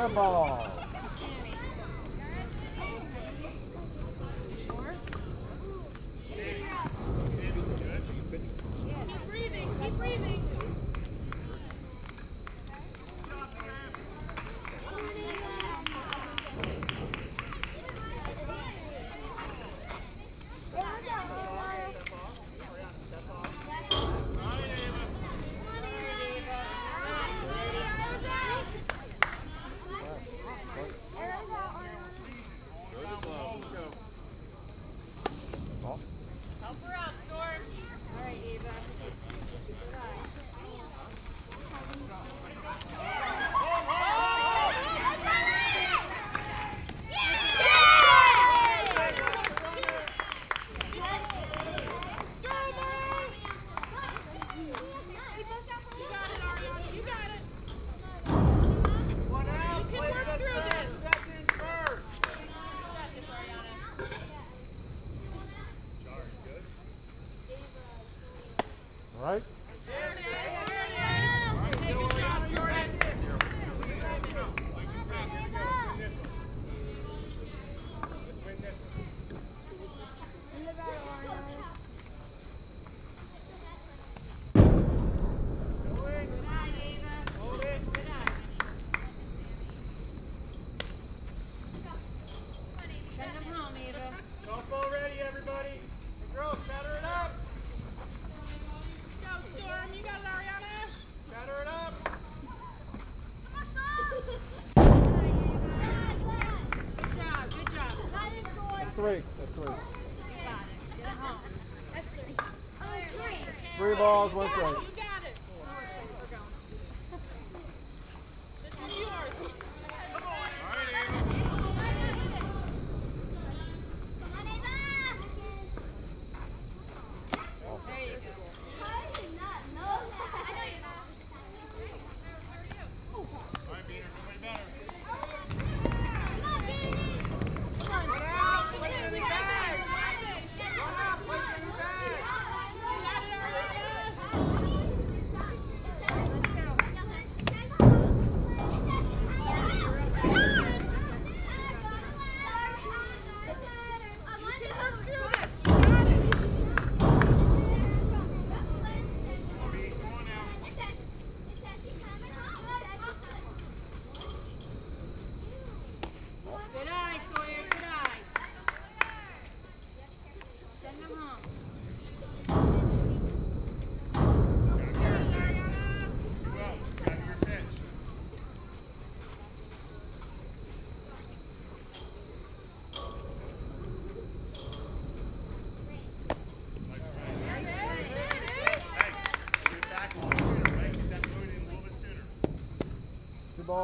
太棒 balls, one strike.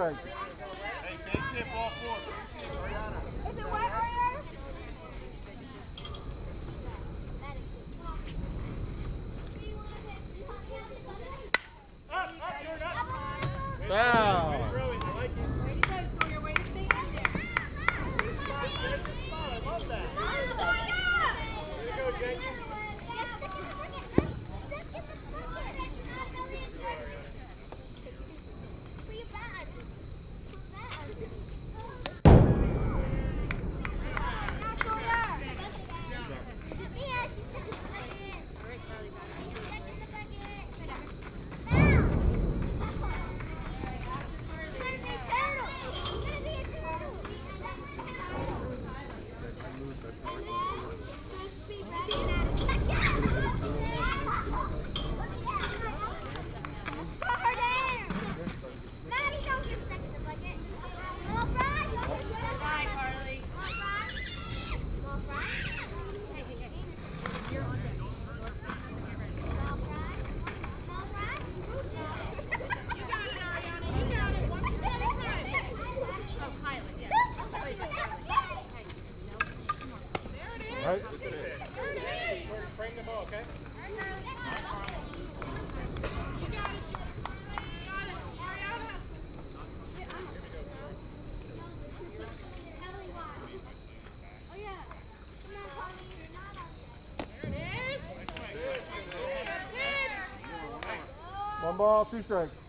strike. ball, two strikes.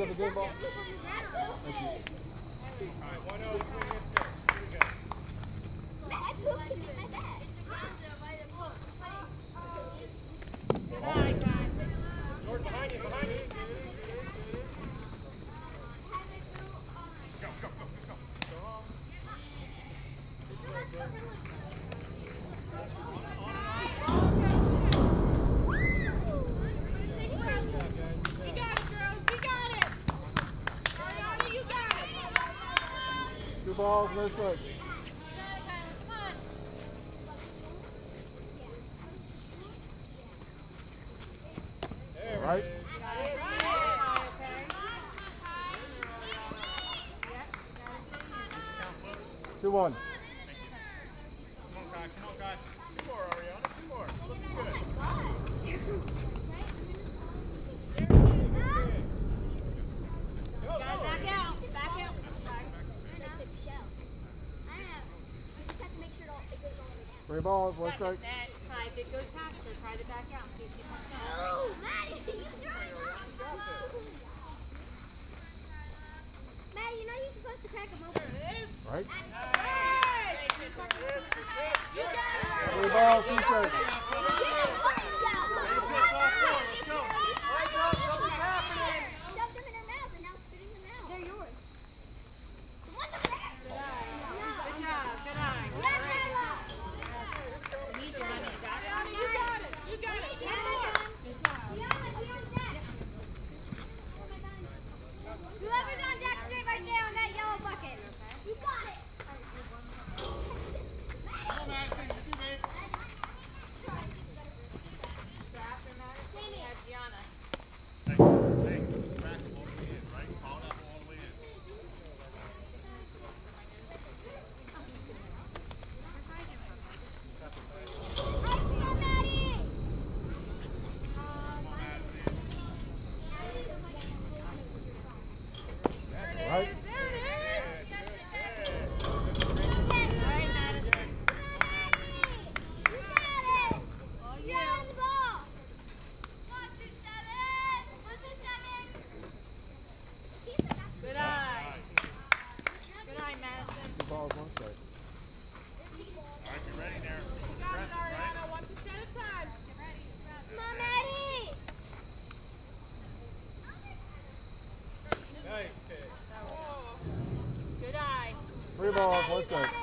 Let's go ball. All right. Two one. Play ball, boys. Strike. Tried to go past her, tried to back out in case she punched out. Oh, Maddie, you drawing off Maddie, you know you're supposed to crack him over. Right? Hey! Hey! You got it! Play ball, two strikes. 哦好小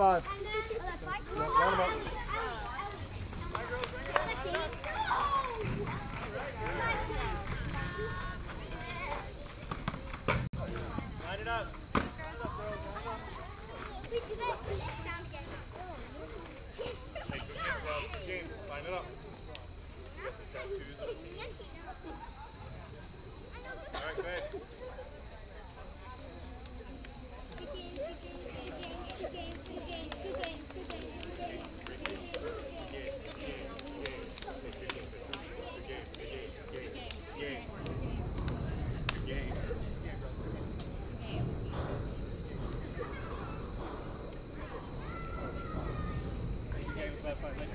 five. that part.